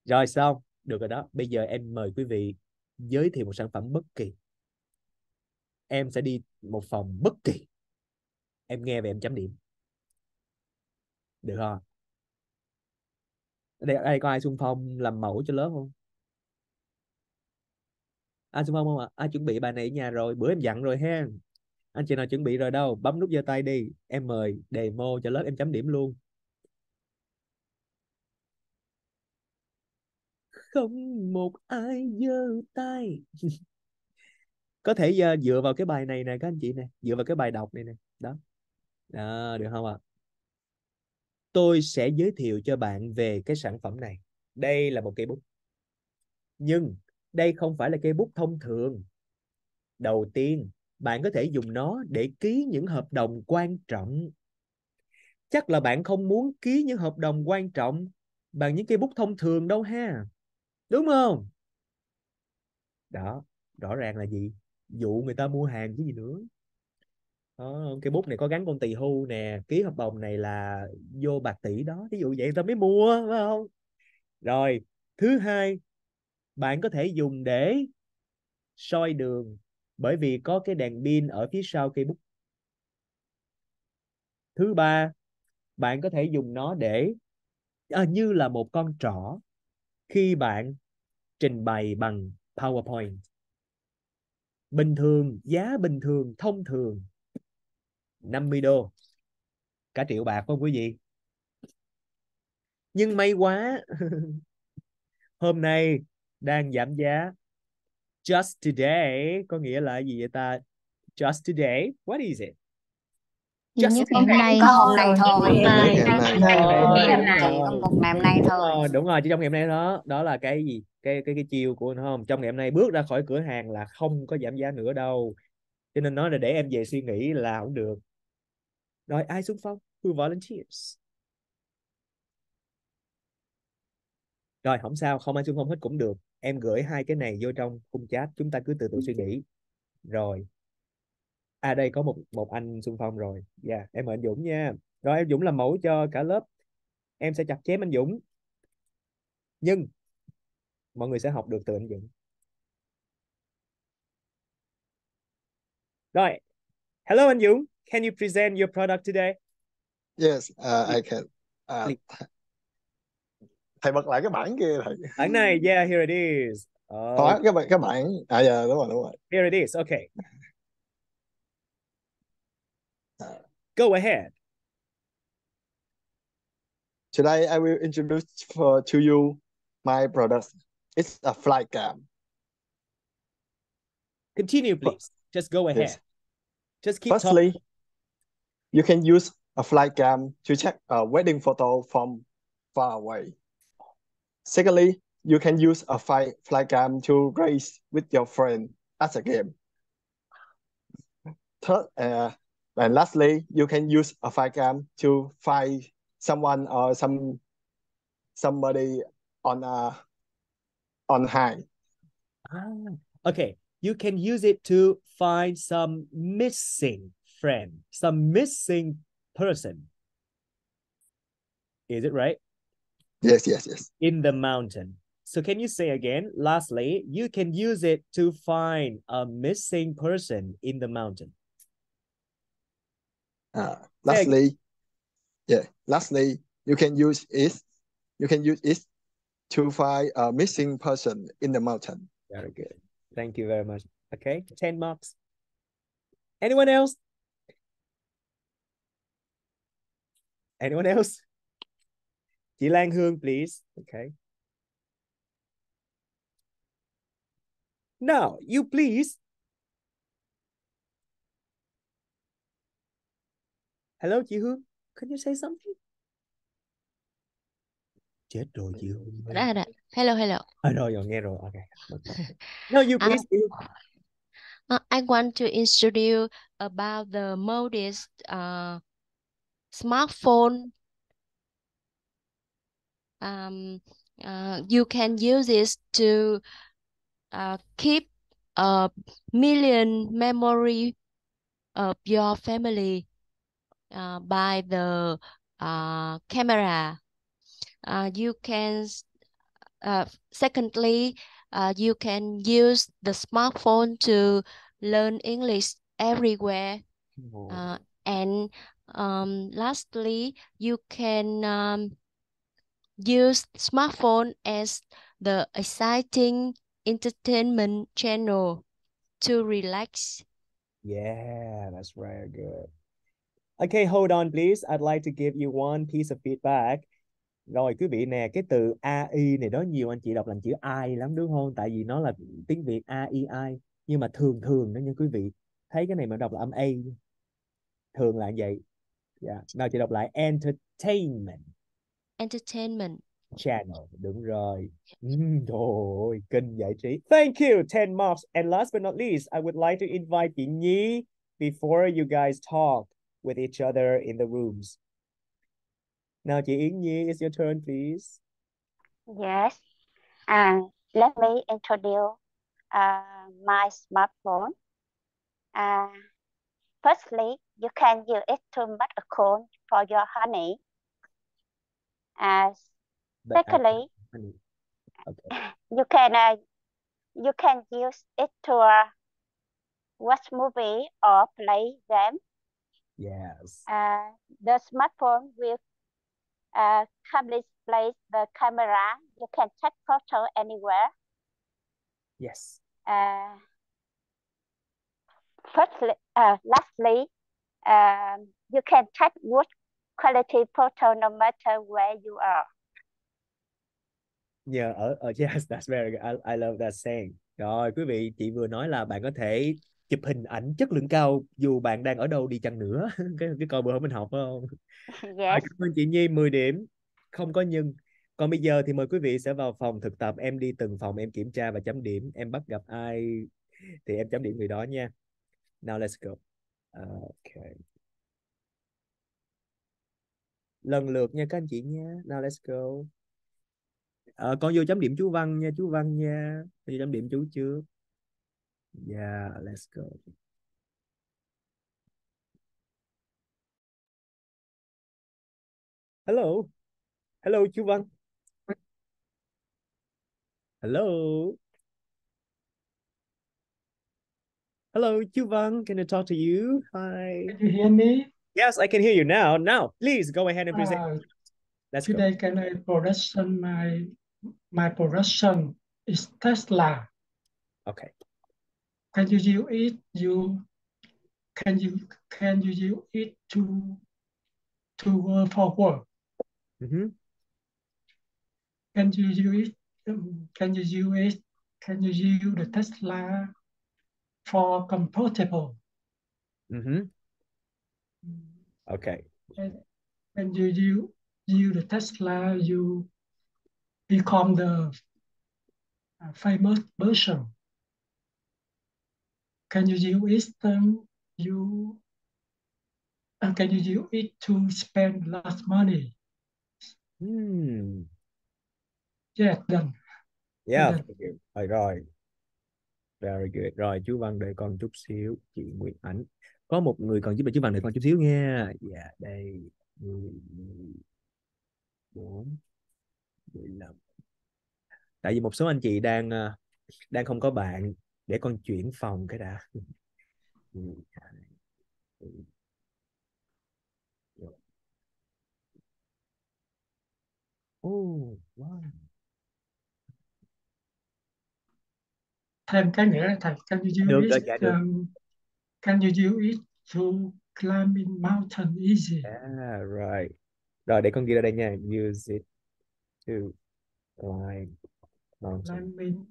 Rồi xong, được rồi đó. Bây giờ em mời quý vị giới thiệu một sản phẩm bất kỳ em sẽ đi một phòng bất kỳ. Em nghe về em chấm điểm. Được không? Đây, đây có ai xung phong làm mẫu cho lớp không? Ai xung phong không ạ? Ai chuẩn bị bài này ở nhà rồi? Bữa em dặn rồi ha. Anh chị nào chuẩn bị rồi đâu? Bấm nút giơ tay đi. Em mời demo cho lớp em chấm điểm luôn. Không một ai giơ tay. có thể uh, dựa vào cái bài này nè các anh chị nè dựa vào cái bài đọc này nè đó. Đó được không ạ? Tôi sẽ giới thiệu cho bạn về cái sản phẩm này. Đây là một cây bút. Nhưng đây không phải là cây bút thông thường. Đầu tiên bạn có thể dùng nó để ký những hợp đồng quan trọng. Chắc là bạn không muốn ký những hợp đồng quan trọng bằng những cây bút thông thường đâu ha. Đúng không? Đó rõ ràng là gì? Dụ người ta mua hàng chứ gì nữa. Đó, cái bút này có gắn con tỳ hưu nè ký hợp đồng này là vô bạc tỷ đó ví dụ vậy người ta mới mua phải không? Rồi thứ hai bạn có thể dùng để soi đường bởi vì có cái đèn pin ở phía sau cây bút. Thứ ba bạn có thể dùng nó để à, như là một con trỏ khi bạn trình bày bằng PowerPoint bình thường, giá bình thường, thông thường. 50 đô. Cả triệu bạc không quý vị? Nhưng may quá, hôm nay đang giảm giá. Just today, có nghĩa là gì vậy ta? Just today? What is it? Just nhất hôm nay có hôm này thôi. Hôm nay. chỉ hôm nay một ngày hôm nay Đúng thôi. rồi, đúng rồi chỉ trong ngày hôm nay đó đó là cái gì? Cái cái cái chiêu của nó không? Trong ngày hôm nay bước ra khỏi cửa hàng là không có giảm giá nữa đâu. Cho nên nói là để em về suy nghĩ là không được. Rồi ai xung phong who volunteers? Rồi không sao không ai xung phong hết cũng được. Em gửi hai cái này vô trong khung chat chúng ta cứ từ từ suy nghĩ. Rồi à đây có một một anh xung phong rồi. Dạ em mời anh Dũng nha. Rồi em Dũng làm mẫu cho cả lớp. Em sẽ chặt chém anh Dũng. Nhưng mọi người sẽ học được từ anh Dũng. Rồi hello anh Dũng. Can you present your product today? Yes, uh, I can. Uh, thầy bật lại cái bảng kia thầy. bản này yeah here it is. Oh, cái bảng- cái bảng. À dạ đúng rồi đúng rồi. here it is okay go ahead Today I will introduce for to you my product. It's a fly cam. continue please just go ahead Yes. just keep talking Firstly, you can use a fly cam to check a wedding photo from far away. Secondly, you can use a fly, fly cam to race with your friend as a game. Third, uh, and lastly, you can use a fly cam to find someone or some somebody on a on high. Ah, okay. You can use it to find some missing friend, some missing person. Is it right? Yes, yes, yes. In the mountain. So can you say again? Lastly, you can use it to find a missing person in the mountain. Uh, lastly, yeah. Lastly, you can use it. You can use it to find a missing person in the mountain. Very good. Thank you very much. Okay, 10 marks. Anyone else? Anyone else? Chị Lan Hương, please. Okay. Now, you please. Hello, chị Hương. Can you say something? Chết rồi chị Hương. Đó, đó, đó. Hello, hello. À, rồi, rồi, nghe rồi. Okay. No, you please. you- uh, I want to introduce about the modest uh, smartphone. Um, uh, you can use this to uh, keep a million memory of your family uh, by the uh, camera. Uh, you can, uh, secondly, uh, you can use the smartphone to learn English everywhere. Uh, and um, lastly, you can um, use smartphone as the exciting entertainment channel to relax. Yeah, that's very good. Okay, hold on please. I'd like to give you one piece of feedback. Rồi quý vị nè, cái từ AI này đó nhiều anh chị đọc làm chữ ai lắm đúng không? Tại vì nó là tiếng Việt AI. Nhưng mà thường thường đó nha quý vị. Thấy cái này mà đọc là âm A. Thường là vậy. Dạ. Nào chị đọc lại entertainment Entertainment. channel. Đúng rồi. Mm, trời kênh giải trí. Thank you, 10 marks. And last but not least, I would like to invite chị Nhi before you guys talk with each other in the rooms. Now, Yến Nhi, it's your turn, please. Yes. And let me introduce uh, my smartphone. Uh, firstly, you can use it to make a call for your honey. Uh, secondly, honey. Okay. you can uh, you can use it to uh, watch movie or play game. Yes. Uh, the smartphone will uh, calmly display the camera. You can take photo anywhere. Yes. Uh, firstly, uh, lastly, um, you can take good quality photo no matter where you are. Yeah, ở ở yes, that's very good. I, I love that saying. Rồi, quý vị, chị vừa nói là bạn có thể chụp hình ảnh chất lượng cao dù bạn đang ở đâu đi chăng nữa. Cái cái câu bữa hôm mình học phải không? Yes. cảm ơn chị Nhi 10 điểm, không có nhưng. Còn bây giờ thì mời quý vị sẽ vào phòng thực tập, em đi từng phòng em kiểm tra và chấm điểm. Em bắt gặp ai thì em chấm điểm người đó nha. Now let's go. Okay. Lần lượt nha các anh chị nha. Now let's go. Ờ, con vô chấm điểm chú Văn nha, chú Văn nha. Vô chấm điểm chú trước. Yeah, let's go. Hello. Hello chú Văn. Hello. Hello, chú Văn. Can I talk to you? Hi. Can you hear me? Yes, I can hear you now. Now, please go ahead and present. Uh, Let's go. today, can I production my my production is Tesla. Okay. Can you use it? You can you can you use it to to work for work? Mhm. Can you use it? um, Can you use it? Can you use the Tesla for comfortable? Mhm. Okay. And when you use use the Tesla, you become the uh, famous person. Can you use it? Um, you uh, can you use it to spend less money? Hmm. Yes, done. Yeah, Done. Rồi rồi. Very good. Rồi chú Văn đợi con chút xíu. Chị Nguyễn Ảnh. Có một người còn giúp đỡ chú Văn đợi con chút xíu nha. Dạ đây. 14 15 Tại vì một số anh chị đang ờ, đang không có bạn để con chuyển phòng cái đã. Oh, wow. Thêm cái nữa là thầy, can you use được, it, dạ được. um, can you use it to climbing mountain easy? À, rồi. Rồi để con ghi ra đây nha. Use it to climb mountain. Climbing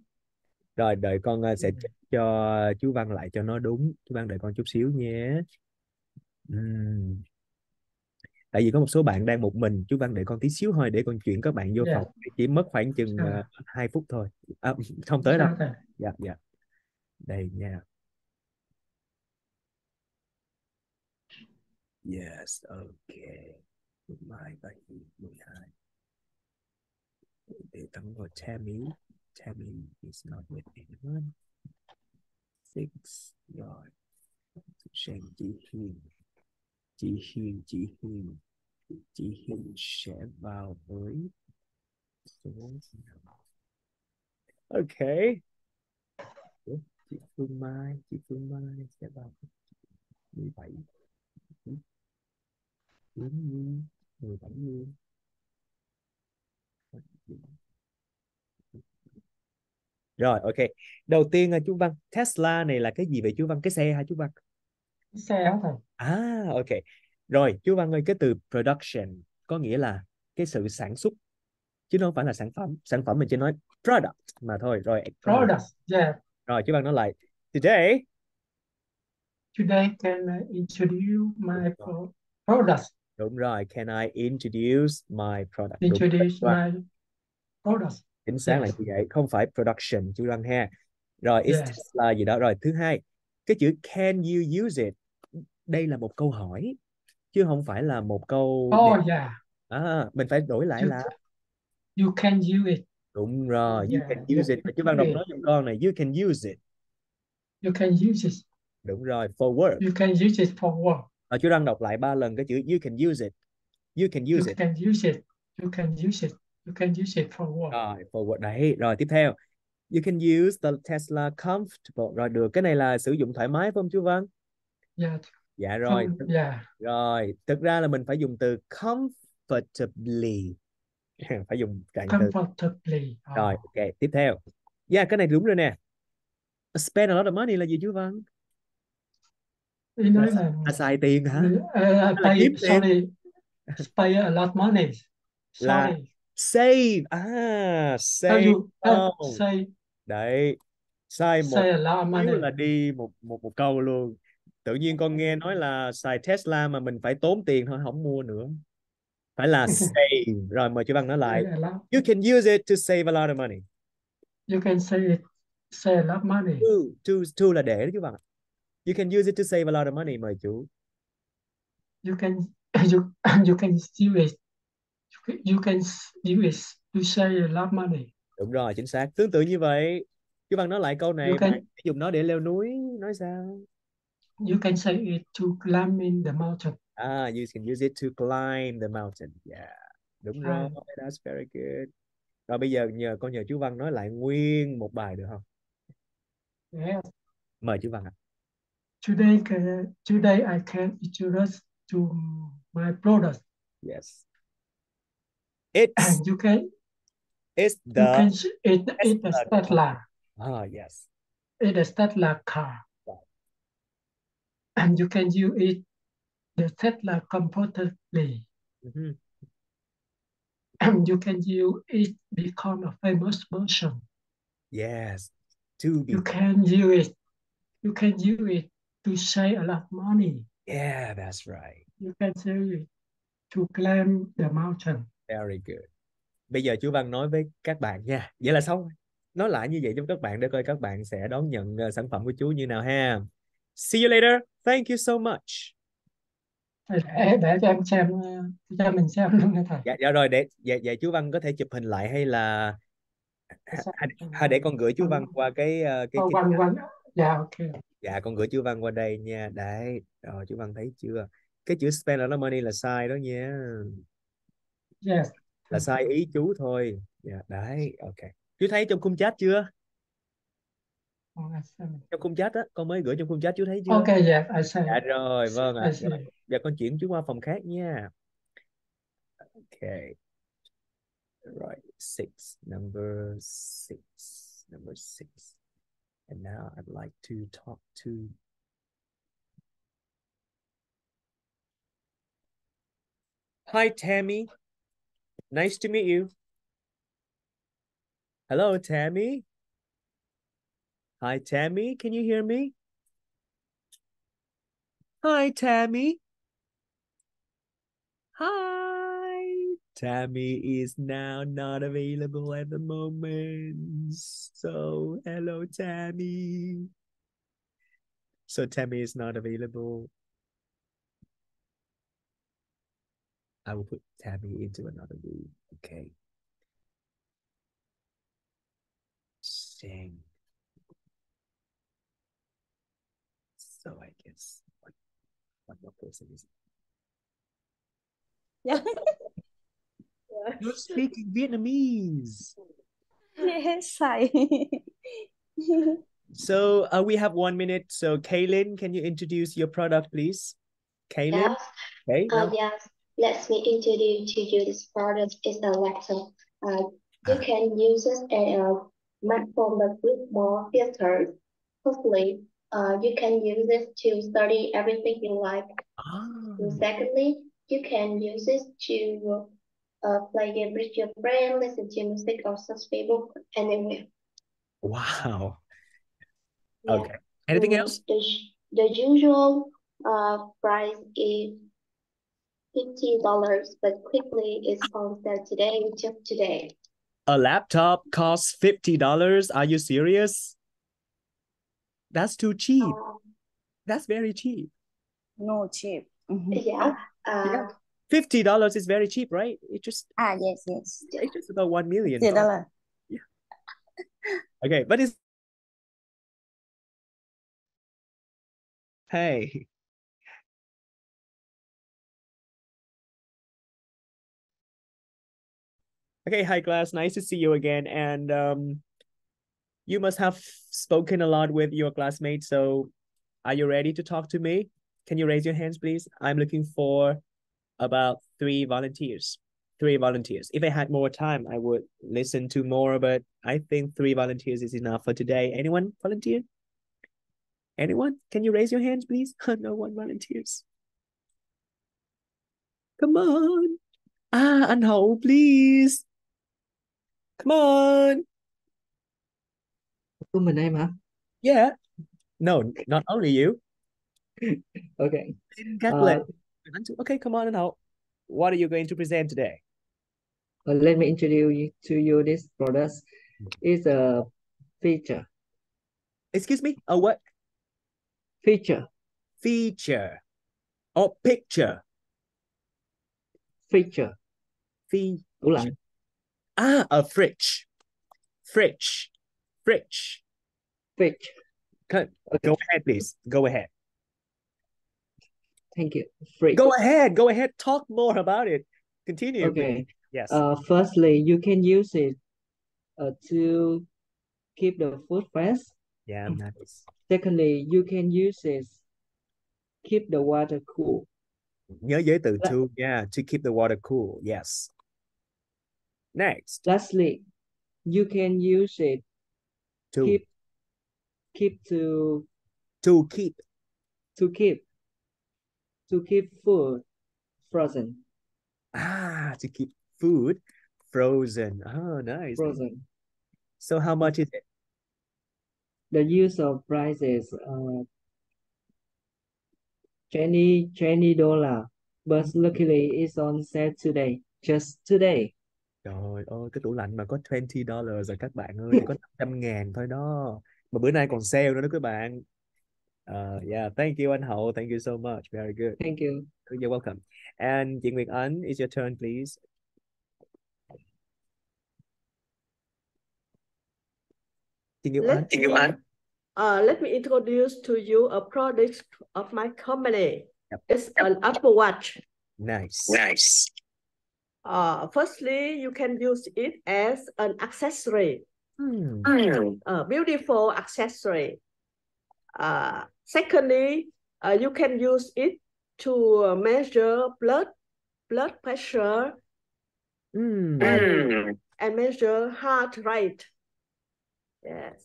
Rồi đợi con ờ, sẽ check cho chú Văn lại cho nó đúng. Chú Văn đợi con chút xíu nhé. Ừm. Tại vì có một số bạn đang một mình, chú Văn đợi con tí xíu thôi để con chuyển các bạn vô Dạ. phòng. Chỉ mất khoảng chừng uh, 2 phút thôi. À, không tới đâu. Dạ dạ. Đây nha. Yes, okay. 12 và 12. Để tấm vào Tammy. Tammy is not with anyone. Six. Chị Hiền. Chị Hiền, chị Hiền. Chị vào với Okay. Chị Phương Mai, chị Phương Mai sẽ vào 17. Yến Nhi, 17 Nhi. Rồi, ok. Đầu tiên là chú Văn, Tesla này là cái gì vậy chú Văn? Cái xe hả chú Văn? Xe hả thầy? À, ok. Rồi, chú Văn ơi, cái từ production có nghĩa là cái sự sản xuất chứ nó không phải là sản phẩm. Sản phẩm mình chỉ nói product mà thôi. Rồi, câu Product, yeah. rồi chú Văn nói lại. Today, Today can I introduce my pro products? đúng rồi, can I introduce my product? Introduce my products. Chính xác là như vậy không phải production chú Văn ha rồi it's Yes. Tesla gì đó rồi thứ hai cái chữ can you use it đây là một câu hỏi chứ không phải là một câu Oh đề- yeah. à, mình phải đổi lại You, là you can use it. đúng rồi you Yeah, can you use it can chú Văn đọc nói it. giùm con này you can use it You can use it. đúng rồi for work You can use it for work. à, chú Văn đọc lại ba lần cái chữ you can use it you can You use it can use it. You can use it. You can use it for work. rồi for work đấy rồi tiếp theo you can use the Tesla comfortable rồi được cái này là sử dụng thoải mái phải không chú Văn Yeah. dạ rồi Không, yeah. Rồi, thực ra là mình phải dùng từ comfortably. Phải dùng trạng từ. Comfortably. Rồi, Oh. ok, tiếp theo. Yeah, cái này đúng rồi nè. Spend a lot of money là gì chú Văn? Ý Là, nói là là xài tiền hả? uh, là pay, kiếm tiền? sorry, spend a lot money. Là Sorry. Save. À, save. Oh. say Đấy. Sai một xíu là đi một một một câu luôn. Tự nhiên con nghe nói là xài Tesla mà mình phải tốn tiền thôi, không mua nữa. Phải là save. Rồi mời chú Văn nói lại. You can use it to save a lot of money. You can say it. Say a lot of money. To, to, to là để đó chú Văn. You can use it to save a lot of money mời chú. You can you you can use it. You can, use it to save a lot of money. Đúng rồi, chính xác. Tương tự như vậy. Chú Văn nói lại câu này You can dùng nó để leo núi, nói sao? you can say it to climbing the mountain. À, you can use it to climb the mountain. Yeah. Đúng rồi, Climb. that's very good. Rồi bây giờ nhờ con nhờ chú Văn nói lại nguyên một bài được không? Yes. Mời chú Văn ạ. Today can today I can introduce to my product. Yes. It's And you can it's you the can s- it it a Tesla. Ah, yes. It a Tesla car. And you can use it the Tesla comfortably. Mhm. And you can use it become a famous person. Yes. To be You can use it. You can use it to save a lot of money. Yeah, that's right. You can use it to climb the mountain. Very good. Bây giờ chú Văn nói với các bạn nha. Vậy là xong. Nói lại như vậy cho các bạn để coi các bạn sẽ đón nhận ờ, sản phẩm của chú như nào ha. See you later. Thank you so much. Để, để cho em xem, uh, cho mình xem luôn nha thầy. Dạ, dạ rồi để dạ, dạ chú Văn có thể chụp hình lại hay là Ha, ha, để con gửi chú Văn qua cái ờ, cái cái one, one. Yeah, okay. dạ con gửi chú Văn qua đây nha đấy rồi chú Văn thấy chưa cái chữ spend of money là sai đó nha Yes. là sai ý chú thôi. Dạ đấy ok. Chú thấy trong khung chat chưa? Oh, trong khung chat á con mới gửi trong khung chat chú thấy chưa? Okay, yes, I see. dạ rồi vâng ạ. Rồi, giờ con chuyển chú qua phòng khác nha. Ok. Right six number six number six. And now I'd like to talk to Hi Tammy nice to meet you hello Tammy Hi Tammy can you hear me Hi Tammy Hi. Tammy is now not available at the moment. So, hello, Tammy. So, Tammy is not available. I will put Tammy into another room. Okay. Sing. So, I guess one, one more person is Yeah. You're speaking Vietnamese. Yes, I. So uh, we have one minute. So Kaylin, can you introduce your product, please? Kaylin. Yes. Okay. Uh, now- yes. Let me introduce to you this product is a laptop. Uh, you can use it as a smartphone with more filters. Firstly, uh, you can use it to study everything you like. And secondly, you can use it to uh, play game with your friend, listen to music or search Facebook anywhere. Wow. Yeah. Okay. Anything Mm, else? The, the usual uh, price is fifty dollars, but quickly it's on sale today, just today. A laptop costs fifty dollars. Are you serious? That's too cheap. That's very cheap. No cheap. Yeah. Uh, Fifty dollars is very cheap, right? It just Ah, yes, yes. it's just about one million. Fifty dollar. Okay, but it's hey. Okay, hi class. Nice to see you again. And um, you must have spoken a lot with your classmates. So, are you ready to talk to me? Can you raise your hands, please? I'm looking for about three volunteers. Three volunteers. If I had more time, I would listen to more, but I think three volunteers is enough for today. Anyone volunteer? Anyone? Can you raise your hands, please? no one volunteers. Come on. Ah, Hậu, please. Come on. Của my name, huh? Yeah. No, not only you. Okay. Catholic. Uh, Okay, come on, anh Hậu. What are you going to present today? uh, let me introduce you to you this product. It's a feature. Excuse me? A what? Feature. Feature. Or picture. Feature. Feature. Ah, a fridge. Fridge. Fridge. Fridge. Go, go ahead, please. Go ahead. Thank you. Fridge. Go ahead. Go ahead. Talk more about it. Continue. Okay. Yes. Uh, firstly, you can use it uh, to keep the food fresh. Yeah, nice. Secondly, you can use it keep the water cool. Nhớ giới từ to, yeah, to keep the water cool. Yes. Next. Lastly, you can use it To keep keep to to keep to keep to keep food frozen. ah to keep food frozen. Oh, nice. Frozen. So how much is it? The use of price is uh 20 20 dollar, but luckily it's on sale today, just today. Trời ơi, cái tủ lạnh mà có 20 dollars rồi các bạn ơi, chỉ có 500 ngàn thôi đó. Mà bữa nay còn sale nữa đó các bạn. Uh, yeah, thank you anh Hậu. Thank you so much. Very good. Thank you. You're welcome. And chị Nguyệt Ánh, it's your turn, please. Chị Kiều Let Anh. me, uh, let me introduce to you a product of my company. Yep. It's an Apple Watch. Nice. Nice. Uh, firstly, you can use it as an accessory, Hmm. a beautiful accessory. Uh, secondly, uh, you can use it to uh, measure blood blood pressure Hmm. and, and measure heart rate. Yes.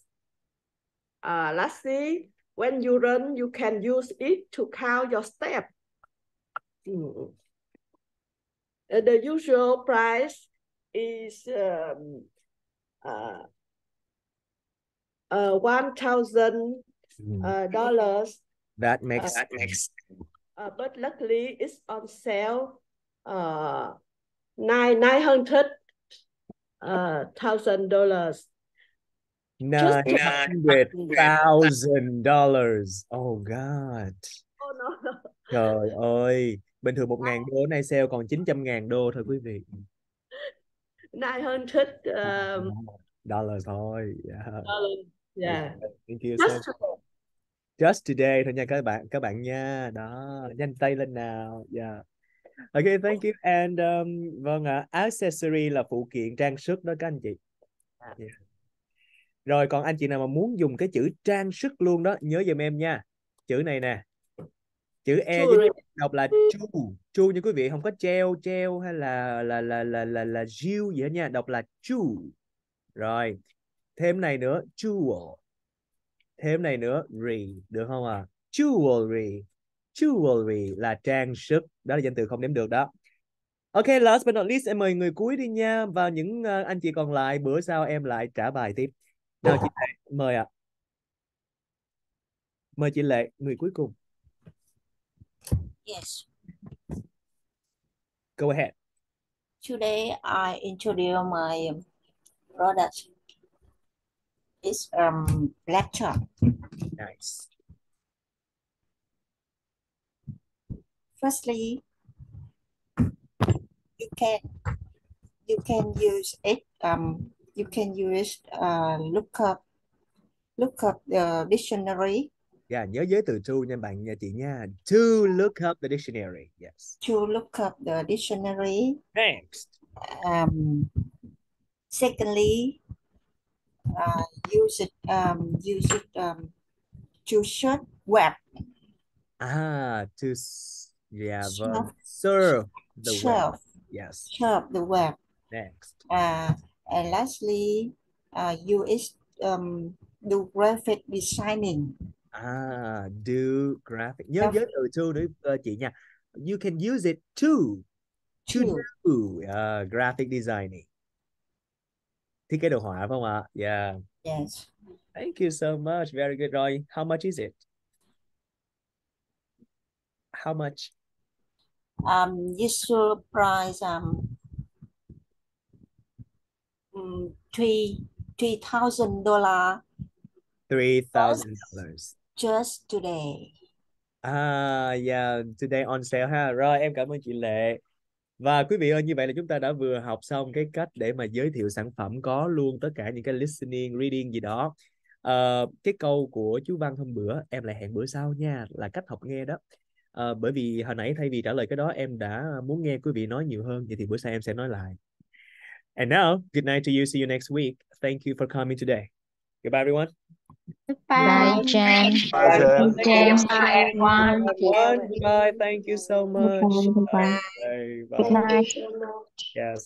Uh, lastly, when you run, you can use it to count your step. Mm. Uh, the usual price is um, uh, uh, one thousand Hmm. uh, dollars. That makes Uh, sense. uh, but luckily it's on sale. Uh, nine nine hundred uh thousand dollars. Nine hundred thousand dollars. Oh God. Oh no, no. Trời ơi. Bình thường một ngàn đô nay sale còn 900 ngàn đô thôi quý vị. Nine hundred um, Dollars thôi. Yeah. dollars. Yeah. Thank you so Just much. Just today thôi nha các bạn các bạn nha. Đó, nhanh tay lên nào. Yeah. Okay, thank you. And um, vâng ạ, accessory là phụ kiện trang sức đó các anh chị. Yeah. Rồi còn anh chị nào mà muốn dùng cái chữ trang sức luôn đó, nhớ giùm em nha. Chữ này nè. Chữ E với đọc là chu. Chu nha quý vị, không có treo treo hay là là là là là là jiu gì hết nha, đọc là chu. Rồi. Thêm này nữa, jewel. Thêm này nữa, re, được không à? Jewelry. Jewelry là trang sức. Đó là danh từ không đếm được đó. Ok, last but not least, em mời người cuối đi nha. Và những ờ, anh chị còn lại, bữa sau em lại trả bài tiếp. Nào chị Lệ, mời ạ. Mời chị Lệ, người cuối cùng. Yes. Go ahead. Today I introduce my product. It's um laptop. Nice. Firstly, you can you can use it. Um, you can use uh look up look up the dictionary Yeah, nhớ giới từ to nha bạn nha chị nha. To look up the dictionary. Yes. to look up the dictionary. Next. Um, secondly, uh, use it um use it um to search web Ah, to yeah, Surf. vâng. Surf the web. surf Yes. surf the web. Next. Uh, and lastly, uh, use um do graphic designing. Ah, do graphic. Nhớ Graphic. giới từ to nữa ờ, chị nha. You can use it to to To. do uh, graphic designing. Thiết kế đồ họa phải không ạ? Yeah. Yes. Thank you so much. Very good. Rồi, how much is it? How much? Um, usual price um, um three three thousand dollar Three thousand dollars just today. À, yeah, today on sale ha. Rồi, em cảm ơn chị Lệ. Và quý vị ơi, như vậy là chúng ta đã vừa học xong cái cách để mà giới thiệu sản phẩm có luôn tất cả những cái listening, reading gì đó. Ờ, cái câu của chú Văn hôm bữa em lại hẹn bữa sau nha, là cách học nghe đó. Ờ, bởi vì hồi nãy thay vì trả lời cái đó em đã muốn nghe quý vị nói nhiều hơn, vậy thì bữa sau em sẽ nói lại. And now, good night to you. See you next week. Thank you for coming today. Goodbye, everyone. Bye, Jen. Bye, Jen. Jen. Bye, everyone. Everyone, goodbye. Thank you so much. Goodbye. Bye. Good Bye. night. Yes.